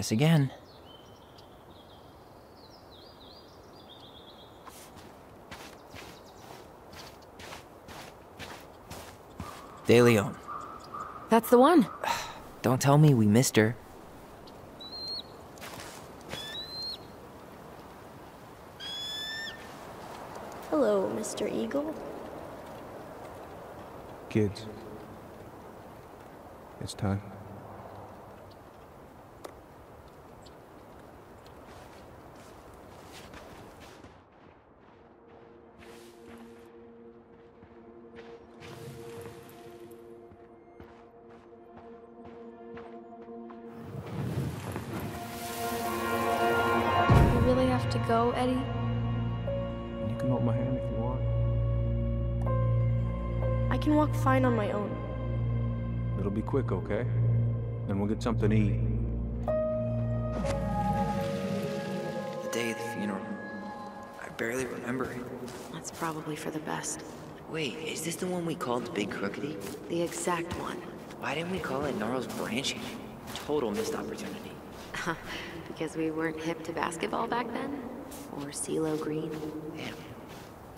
Guess again. De Leon. That's the one. Don't tell me we missed her. Hello, Mr. Eagle. Kids. It's time. Can fine on my own. It'll be quick, okay? Then we'll get something to eat. The day of the funeral. I barely remember it. That's probably for the best. Wait, is this the one we called the Big Crookedy? The exact one. Why didn't we call it Gnarls Branching? Total missed opportunity. because we weren't hip to basketball back then? Or CeeLo Green? Damn.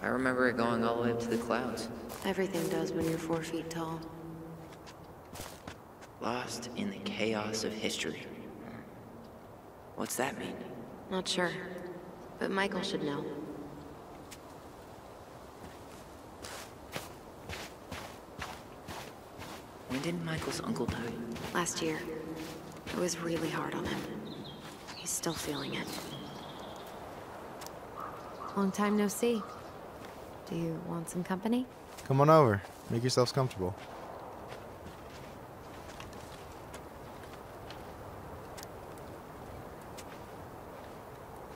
I remember it going all the way up to the clouds. Everything does when you're four feet tall. Lost in the chaos of history. What's that mean? Not sure. But Michael should know. When did Michael's uncle die? Last year. It was really hard on him. He's still feeling it. Long time no see. Do you want some company? Come on over. Make yourselves comfortable.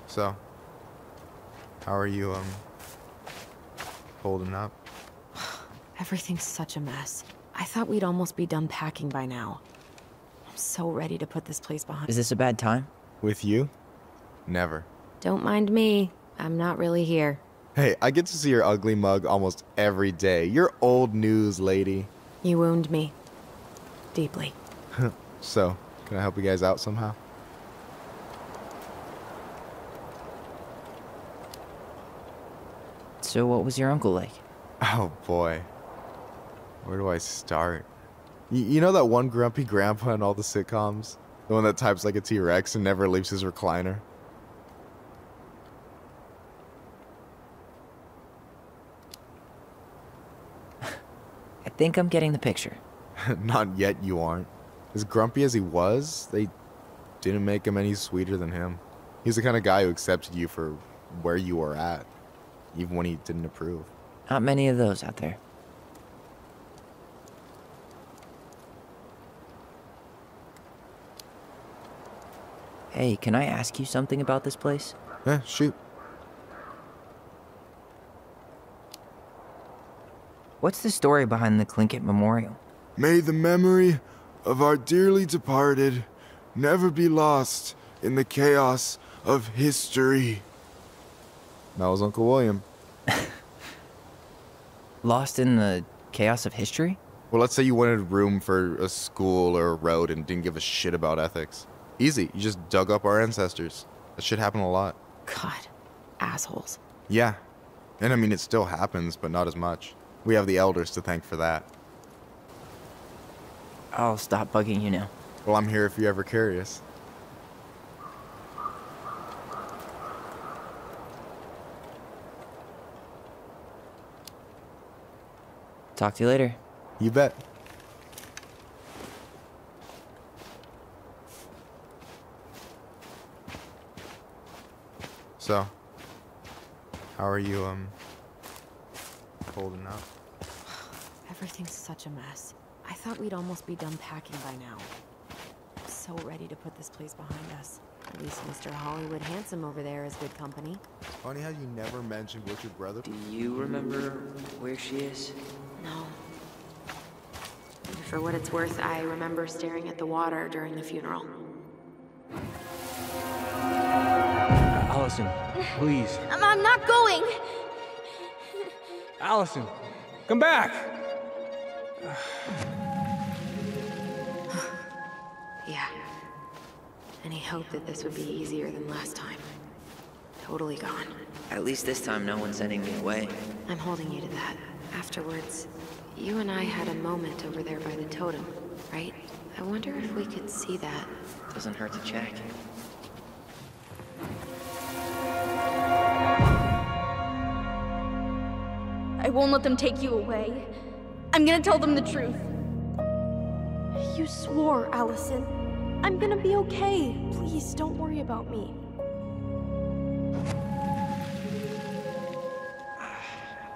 So, how are you, um, holding up? Everything's such a mess. I thought we'd almost be done packing by now. I'm so ready to put this place behind. Is this a bad time? With you? Never. Don't mind me. I'm not really here. Hey, I get to see your ugly mug almost every day. You're old news, lady. You wound me. Deeply. so, can I help you guys out somehow? So what was your uncle like? Oh boy. Where do I start? Y you know that one grumpy grandpa in all the sitcoms? The one that types like a T-Rex and never leaves his recliner? Think I'm getting the picture. Not yet, you aren't. As grumpy as he was, they didn't make him any sweeter than him. He's the kind of guy who accepted you for where you were at, even when he didn't approve. Not many of those out there. Hey, can I ask you something about this place? Yeah, shoot. What's the story behind the Tlingit Memorial? May the memory of our dearly departed never be lost in the chaos of history. That was Uncle William. Lost in the chaos of history? Well, let's say you wanted room for a school or a road and didn't give a shit about ethics. Easy, you just dug up our ancestors. That shit happened a lot. God, assholes. Yeah. And I mean, it still happens, but not as much. We have the elders to thank for that. I'll stop bugging you now. Well, I'm here if you're ever curious. Talk to you later. You bet. So, how are you, um, holding up? Everything's such a mess. I thought we'd almost be done packing by now. I'm so ready to put this place behind us. At least Mr. Hollywood Handsome over there is good company. Funny how you never mentioned what your Brother. Do you remember where she is? No. For what it's worth, I remember staring at the water during the funeral. Alyson, please. I'm, I'm not going. Alyson, come back. Yeah. Any hope that this would be easier than last time? Totally gone. At least this time no one's sending me away. I'm holding you to that. Afterwards, you and I had a moment over there by the totem, right? I wonder if we could see that. Doesn't hurt to check. I won't let them take you away. I'm gonna tell them the truth. You swore, Alyson. I'm gonna be okay. Please, don't worry about me.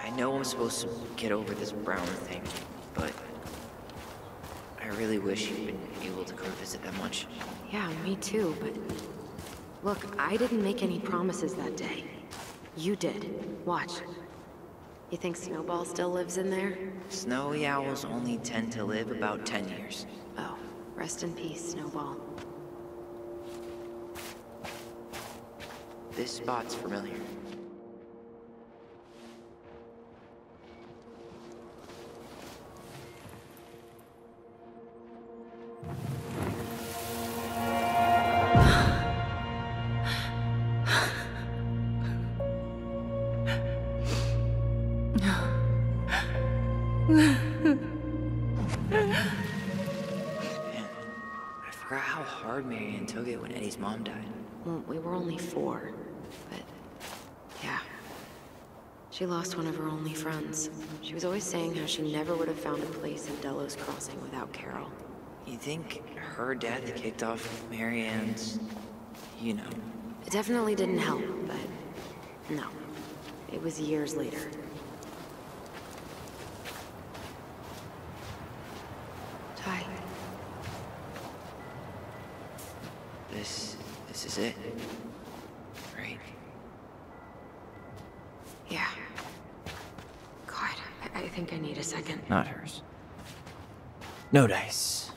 I know I'm supposed to get over this Brown thing, but I really wish you'd been able to come visit that much. Yeah, me too, but... Look, I didn't make any promises that day. You did. Watch. You think Snowball still lives in there? Snowy owls only tend to live about 10 years. Oh, rest in peace, Snowball. This spot's familiar. I forgot how hard Mary-Ann took it when Eddie's mom died. Well, we were only four, but yeah. She lost one of her only friends. She was always saying how she never would have found a place in Delos Crossing without Carol. You think her death kicked off Mary-Ann's, you know, It definitely didn't help, but no. It was years later. Ty, this, this is it. Right? yeah. God, I, I think I need a second. Not hers. No dice.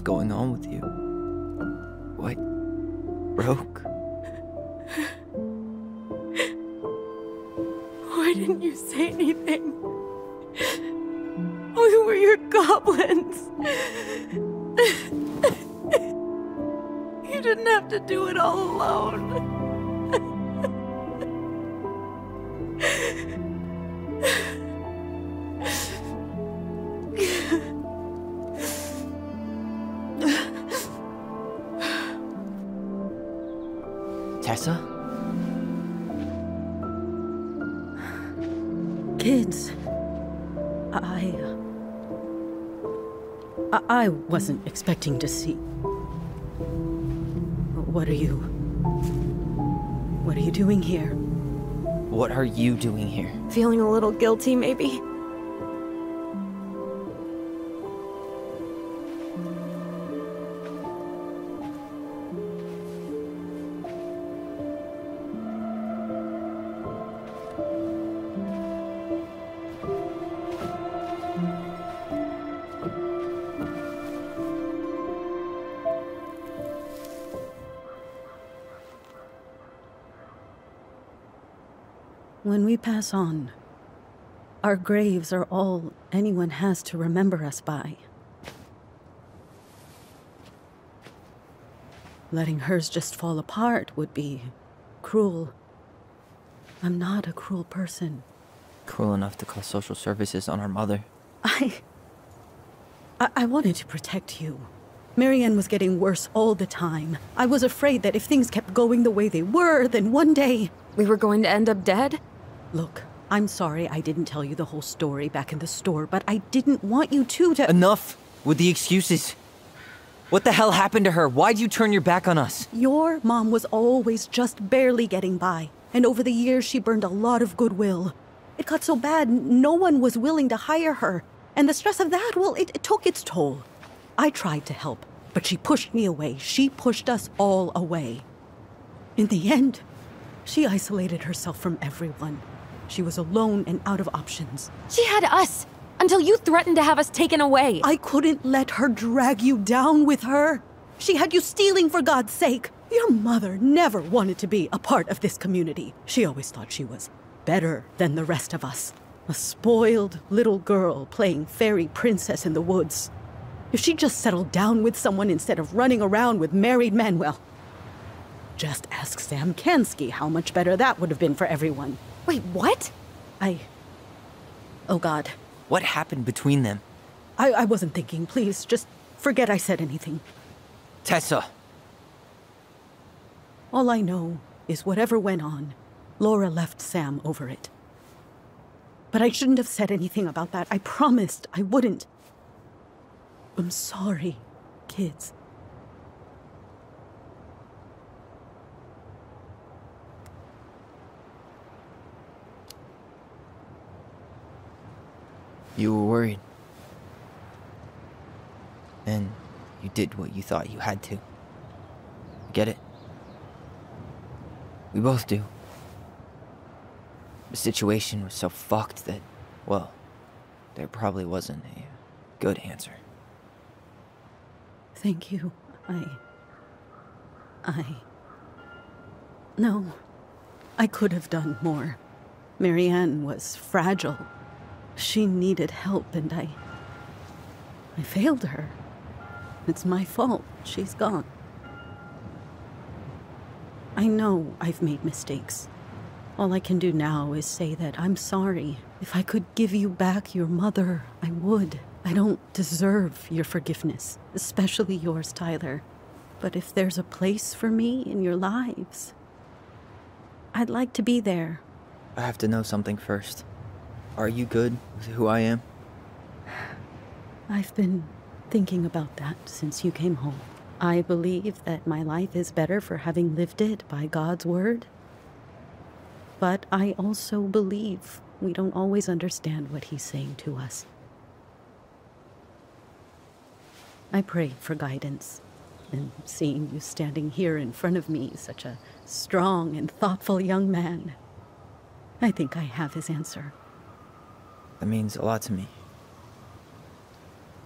Going on with you? Expecting to see. What are you. What are you doing here? What are you doing here? Feeling a little guilty, maybe? Pass on, our graves are all anyone has to remember us by. Letting hers just fall apart would be cruel. I'm not a cruel person. Cruel enough to call social services on our mother. I. I, I wanted to protect you. Mary-Ann was getting worse all the time. I was afraid that if things kept going the way they were, then one day. We were going to end up dead? Look, I'm sorry I didn't tell you the whole story back in the store, but I didn't want you two to. Enough with the excuses. What the hell happened to her? Why'd you turn your back on us? Your mom was always just barely getting by, and over the years she burned a lot of goodwill. It got so bad, no one was willing to hire her, and the stress of that, well, it, it took its toll. I tried to help, but she pushed me away. She pushed us all away. In the end, she isolated herself from everyone. She was alone and out of options. She had us! Until you threatened to have us taken away! I couldn't let her drag you down with her. She had you stealing for God's sake. Your mother never wanted to be a part of this community. She always thought she was better than the rest of us. A spoiled little girl playing fairy princess in the woods. If she just settled down with someone instead of running around with married men, well, just ask Sam Kansky how much better that would have been for everyone. Wait, what? I. Oh, God. What happened between them? I, I wasn't thinking. Please, just forget I said anything. Tessa! All I know is whatever went on, Laura left Sam over it. But I shouldn't have said anything about that. I promised I wouldn't. I'm sorry, kids. You were worried. And you did what you thought you had to. Get it? We both do. The situation was so fucked that, well, there probably wasn't a good answer. Thank you. I. I. No. I could have done more. Mary-Ann was fragile. She needed help, and I. I failed her. It's my fault. She's gone. I know I've made mistakes. All I can do now is say that I'm sorry. If I could give you back your mother, I would. I don't deserve your forgiveness, especially yours, Tyler. But if there's a place for me in your lives, I'd like to be there. I have to know something first. Are you good with who I am? I've been thinking about that since you came home. I believe that my life is better for having lived it by God's word. But I also believe we don't always understand what He's saying to us. I pray for guidance. And seeing you standing here in front of me, such a strong and thoughtful young man, I think I have his answer. That means a lot to me.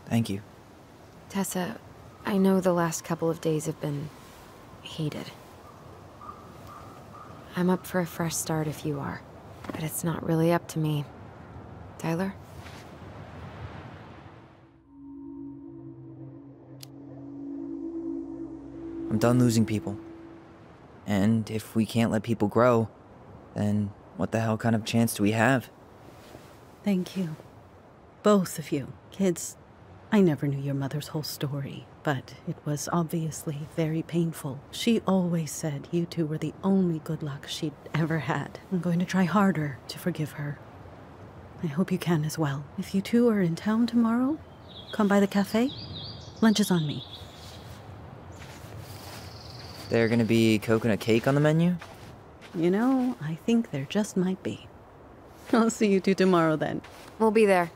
Thank you. Tessa, I know the last couple of days have been hated. I'm up for a fresh start if you are, but it's not really up to me. Tyler? I'm done losing people. And if we can't let people grow, then what the hell kind of chance do we have? Thank you. Both of you. Kids, I never knew your mother's whole story, but it was obviously very painful. She always said you two were the only good luck she'd ever had. I'm going to try harder to forgive her. I hope you can as well. If you two are in town tomorrow, come by the cafe. Lunch is on me. There gonna be coconut cake on the menu? You know, I think there just might be. I'll see you two tomorrow then. We'll be there.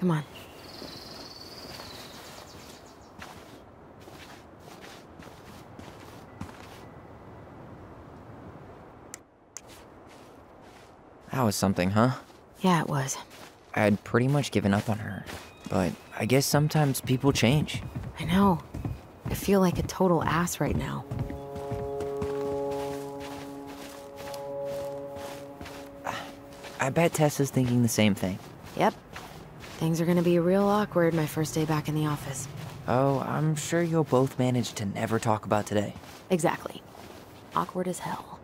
Come on. That was something, huh? Yeah, it was. I had pretty much given up on her, but I guess sometimes people change. I know. I feel like a total ass right now. I bet Tessa's thinking the same thing. Yep. Things are gonna be real awkward my first day back in the office. Oh, I'm sure you'll both manage to never talk about today. Exactly. Awkward as hell.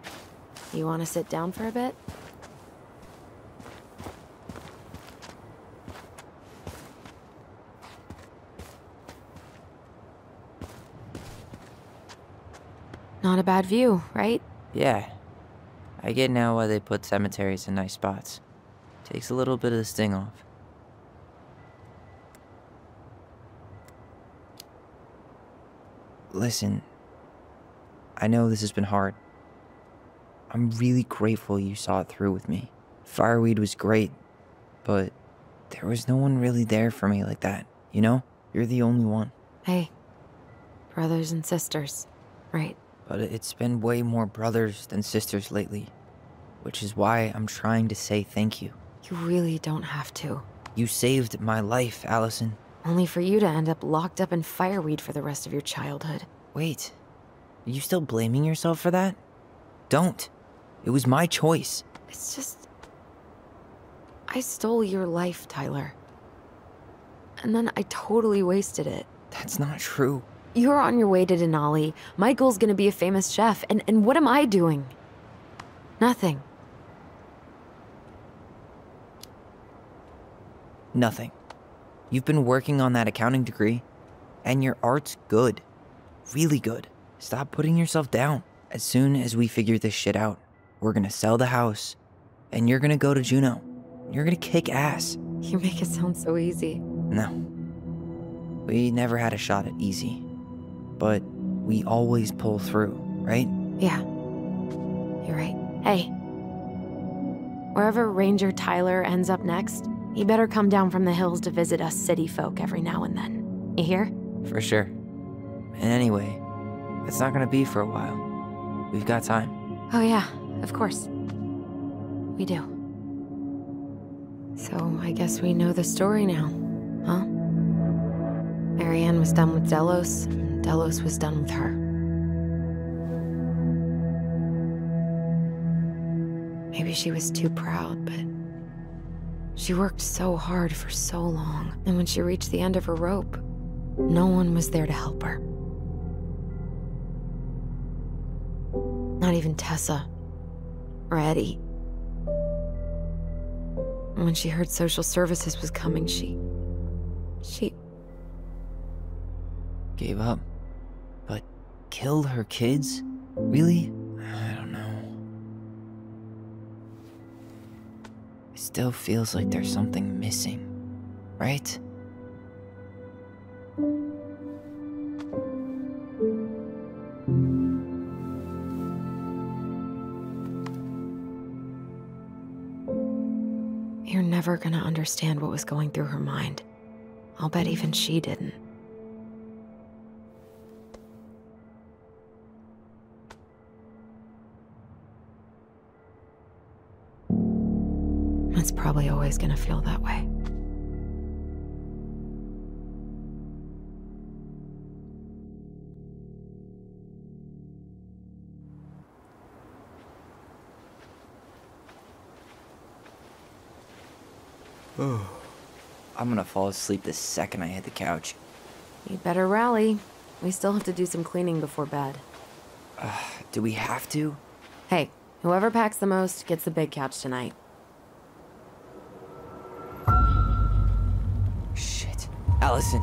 You wanna sit down for a bit? Not a bad view, right? Yeah. I get now why they put cemeteries in nice spots. Takes a little bit of the sting off. Listen, I know this has been hard. I'm really grateful you saw it through with me. Fireweed was great, but there was no one really there for me like that, you know? You're the only one. Hey, brothers and sisters, right? But it's been way more brothers than sisters lately, which is why I'm trying to say thank you. You really don't have to. You saved my life, Alyson. Only for you to end up locked up in fireweed for the rest of your childhood. Wait, are you still blaming yourself for that? Don't. It was my choice. It's just. I stole your life, Tyler. And then I totally wasted it. That's not true. You're on your way to Denali. Michael's gonna be a famous chef, and, and what am I doing? Nothing. Nothing. You've been working on that accounting degree, and your art's good. Really good. Stop putting yourself down. As soon as we figure this shit out, we're gonna sell the house, and you're gonna go to Juneau. You're gonna kick ass. You make it sound so easy. No. We never had a shot at easy. But we always pull through, right? Yeah. You're right. Hey. Wherever Ranger Tyler ends up next, he better come down from the hills to visit us city folk every now and then. You hear? For sure. And anyway, it's not gonna be for a while. We've got time. Oh, yeah, of course. We do. So I guess we know the story now, huh? Mary-Ann was done with Delos, Delos was done with her. Maybe she was too proud, but she worked so hard for so long, and when she reached the end of her rope, no one was there to help her. Not even Tessa or Eddie. When she heard social services was coming, she. she. Gave up. But killed her kids? Really? I don't know. It still feels like there's something missing, right? You're never gonna understand what was going through her mind. I'll bet even she didn't. Probably always gonna feel that way. I'm gonna fall asleep the second I hit the couch. You'd better rally. We still have to do some cleaning before bed. Do we have to? Hey, whoever packs the most gets the big couch tonight. Alyson.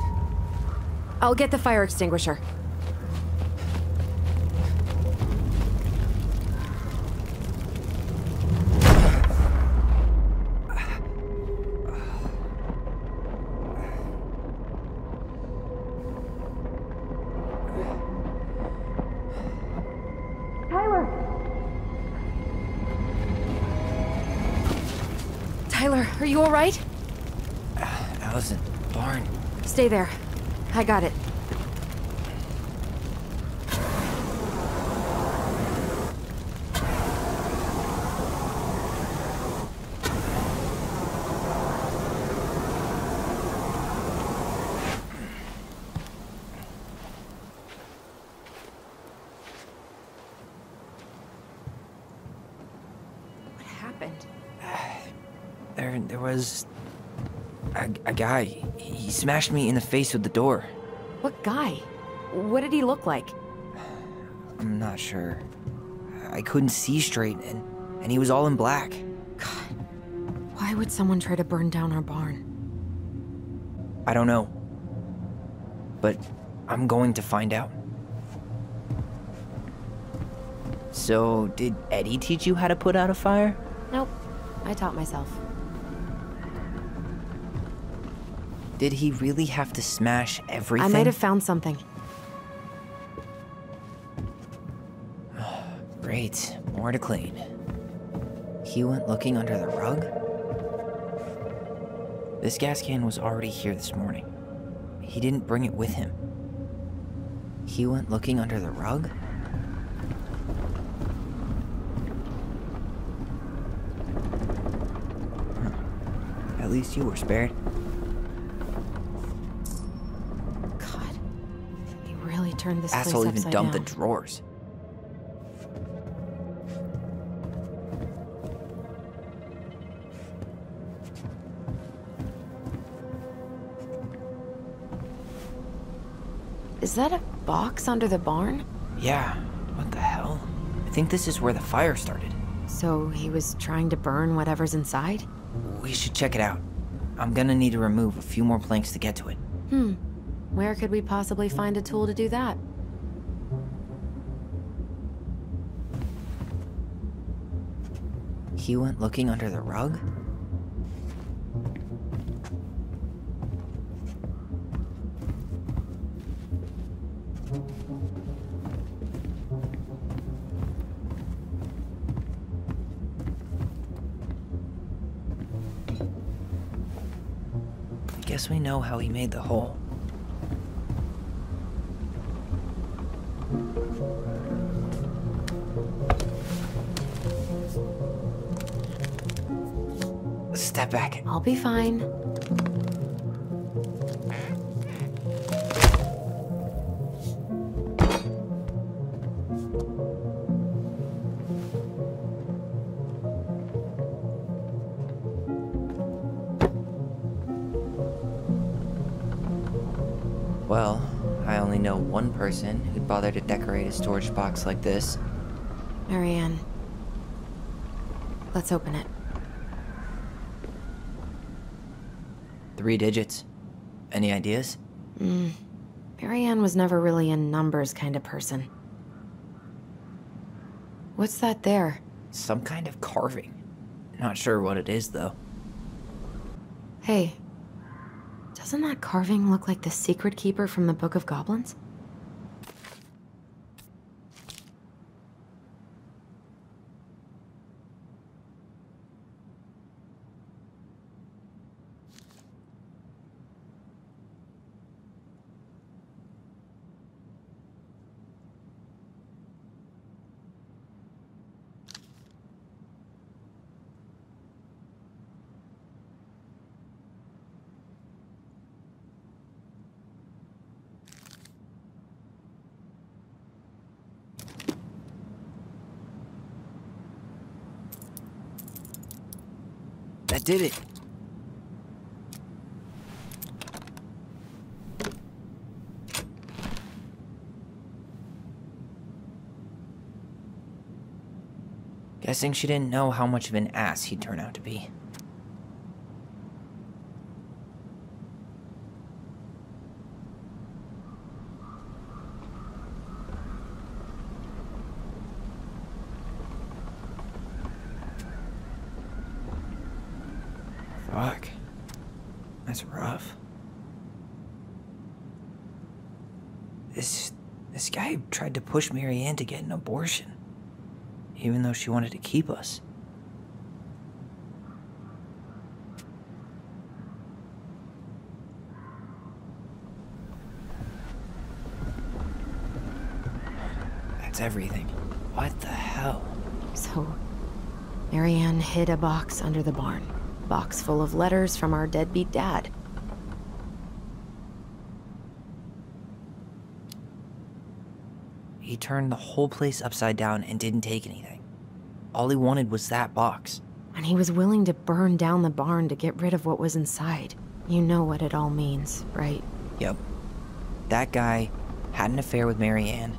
I'll get the fire extinguisher. Stay there. I got it. He smashed me in the face with the door. What guy? What did he look like? I'm not sure. I couldn't see straight, and, and he was all in black. God, why would someone try to burn down our barn? I don't know. But I'm going to find out. So, did Eddie teach you how to put out a fire? Nope. I taught myself. Did he really have to smash everything? I might have found something. Great. More to clean. He went looking under the rug? This gas can was already here this morning. He didn't bring it with him. He went looking under the rug? At least you were spared. Turned this Asshole even dumped down. the drawers. Is that a box under the barn? Yeah, what the hell? I think this is where the fire started. So he was trying to burn whatever's inside? We should check it out. I'm gonna need to remove a few more planks to get to it. Hmm. Where could we possibly find a tool to do that? He went looking under the rug? I guess we know how he made the hole. Be fine. Well, I only know one person who'd bother to decorate a storage box like this. Mary-Ann. Let's open it. Three digits. Any ideas? Mm. Mary-Ann was never really a numbers kind of person. What's that there? Some kind of carving. Not sure what it is, though. Hey. Doesn't that carving look like the secret keeper from the Book of Goblins? Did it. Guessing she didn't know how much of an ass he'd turn out to be. Fuck. That's rough. This this guy tried to push Mary-Ann to get an abortion. Even though she wanted to keep us. That's everything. What the hell? So, Mary-Ann hid a box under the barn. Box full of letters from our deadbeat dad. He turned the whole place upside down and didn't take anything. All he wanted was that box. And he was willing to burn down the barn to get rid of what was inside. You know what it all means, right? Yep. That guy had an affair with Mary-Ann,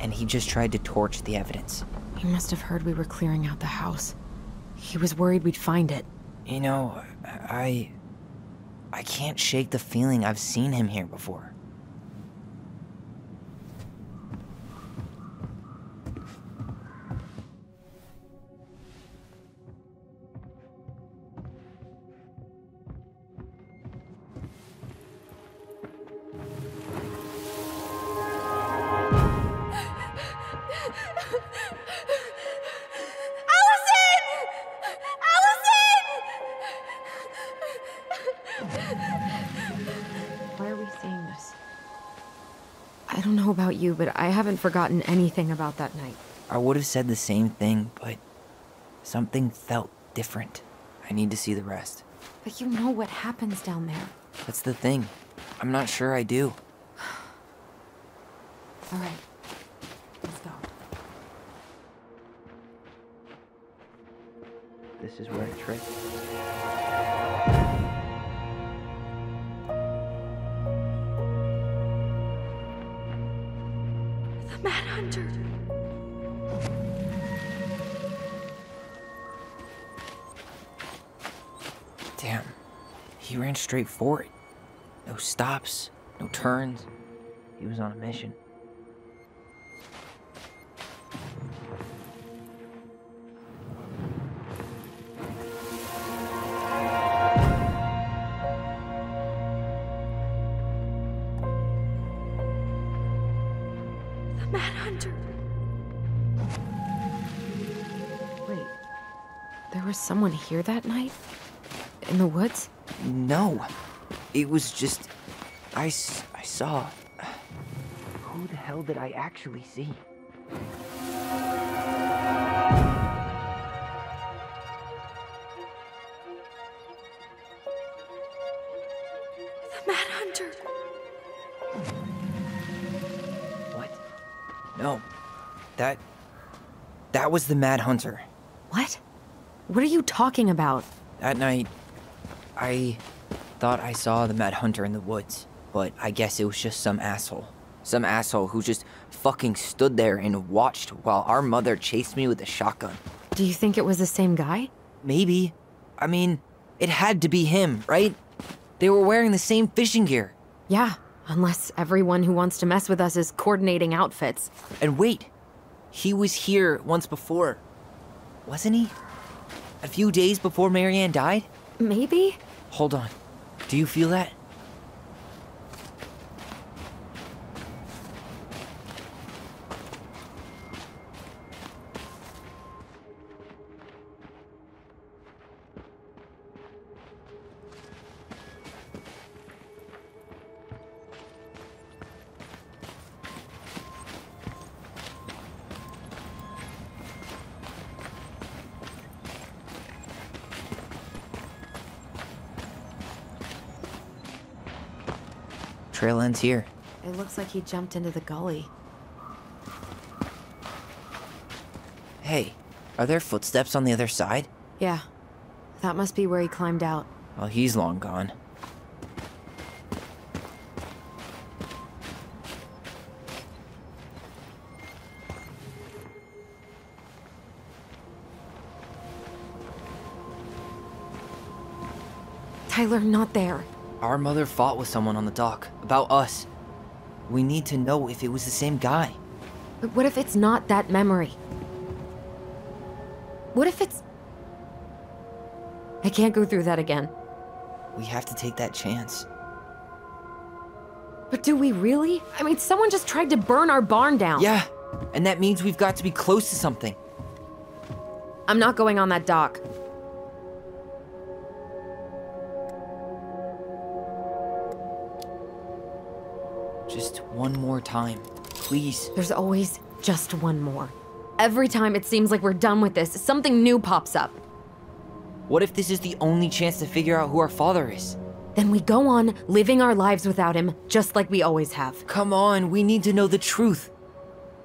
and he just tried to torch the evidence. He must have heard we were clearing out the house. He was worried we'd find it. You know, I. I can't shake the feeling I've seen him here before. Forgotten anything about that night. I would have said the same thing, but something felt different. I need to see the rest. But you know what happens down there. That's the thing. I'm not sure I do. All right, straight for it. No stops, no turns. He was on a mission. The Mad Hunter. Wait, there was someone here that night? In the woods? It was just... I, I saw... Who the hell did I actually see? The Mad Hunter. What? No. That... That was the Mad Hunter. What? What are you talking about? That night, I thought I saw the Mad Hunter in the woods, but I guess it was just some asshole. Some asshole who just fucking stood there and watched while our mother chased me with a shotgun. Do you think it was the same guy? Maybe. I mean, it had to be him, right? They were wearing the same fishing gear. Yeah, unless everyone who wants to mess with us is coordinating outfits. And wait, he was here once before, wasn't he? A few days before Mary-Ann died? Maybe? Hold on. Do you feel that? Here. It looks like he jumped into the gully. Hey, are there footsteps on the other side? Yeah. That must be where he climbed out. Well, he's long gone. Tyler, not there. Our mother fought with someone on the dock about us. We need to know if it was the same guy. But what if it's not that memory? What if it's. I can't go through that again. We have to take that chance. But do we really? I mean, someone just tried to burn our barn down. Yeah, and that means we've got to be close to something. I'm not going on that dock. One more time, please. There's always just one more. Every time it seems like we're done with this, something new pops up. What if this is the only chance to figure out who our father is? Then we go on living our lives without him, just like we always have. Come on, we need to know the truth.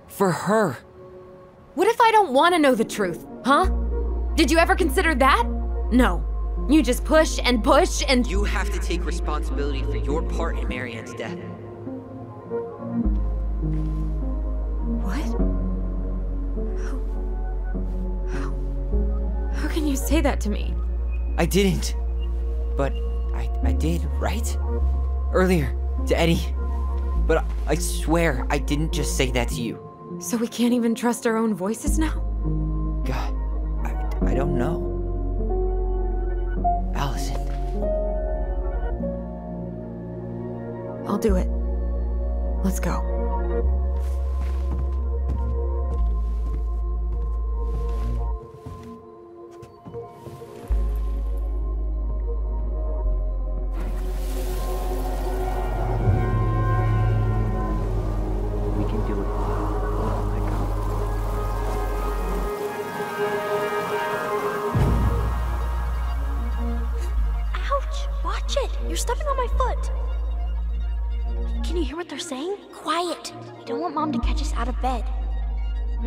For her. What if I don't want to know the truth, huh? Did you ever consider that? No. You just push and push and. You have to take responsibility for your part in Mary-Ann's death. Can you say that to me? I didn't. But I, I did, right? Earlier, to Eddie. But I, I swear I didn't just say that to you. So we can't even trust our own voices now? God, I, I don't know. Alyson. I'll do it. Let's go. My foot! Can you hear what they're saying? Quiet! We don't want Mom to catch us out of bed. I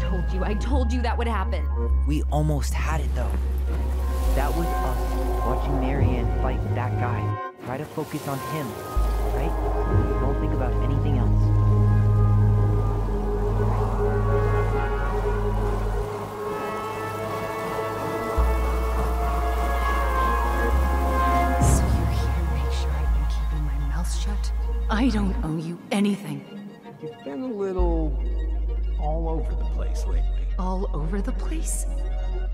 told you, I told you that would happen. We almost had it though. That was us watching Mary-Ann fight that guy. Try to focus on him, right? Don't think about anything I don't owe you anything. You've been a little all over the place lately. All over the place?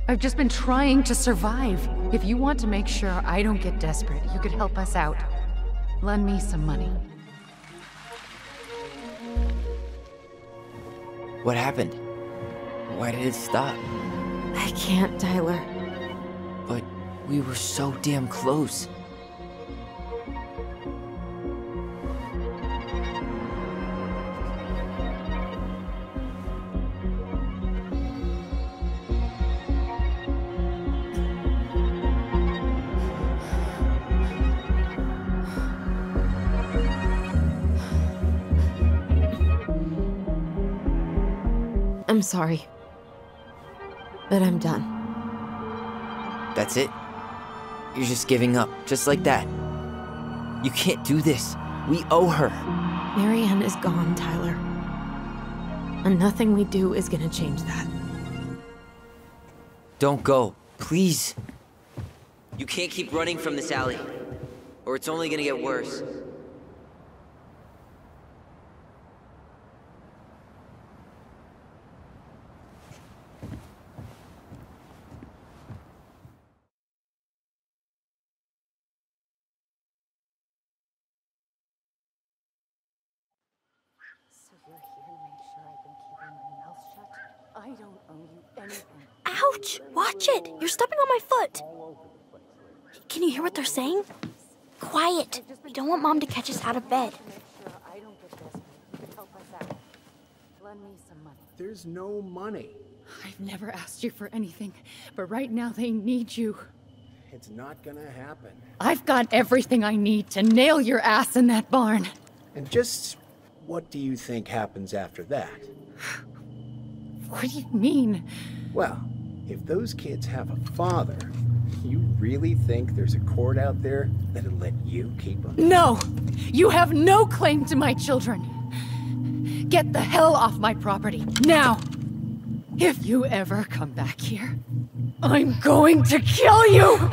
I've just been trying to survive. If you want to make sure I don't get desperate, you could help us out. Lend me some money. What happened? Why did it stop? I can't, Tyler. But we were so damn close. I'm sorry. But I'm done. That's it? You're just giving up, just like that. You can't do this. We owe her. Mary-Ann is gone, Tyler. And nothing we do is gonna change that. Don't go, please. You can't keep running from this Aly, or it's only gonna get worse. So you're here to make sure I've been keeping my mouth shut? I don't owe you anything. Ouch! Watch it! You're stepping on my foot! Can you hear what they're saying? Quiet! We don't want Mom to catch us out of bed. I don't get desperate. Help us out. Lend me some money. There's no money. I've never asked you for anything, but right now they need you. It's not gonna happen. I've got everything I need to nail your ass in that barn. And just what do you think happens after that? What do you mean? Well, if those kids have a father, you really think there's a court out there that'll let you keep them? No! You have no claim to my children! Get the hell off my property, now! If you ever come back here, I'm going to kill you!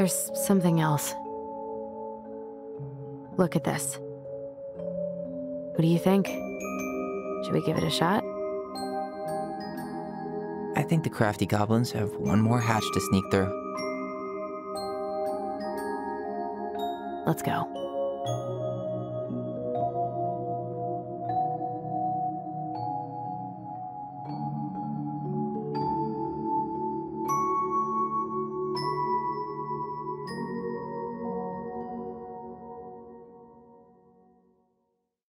There's something else. Look at this. What do you think? Should we give it a shot? I think the crafty goblins have one more hatch to sneak through. Let's go.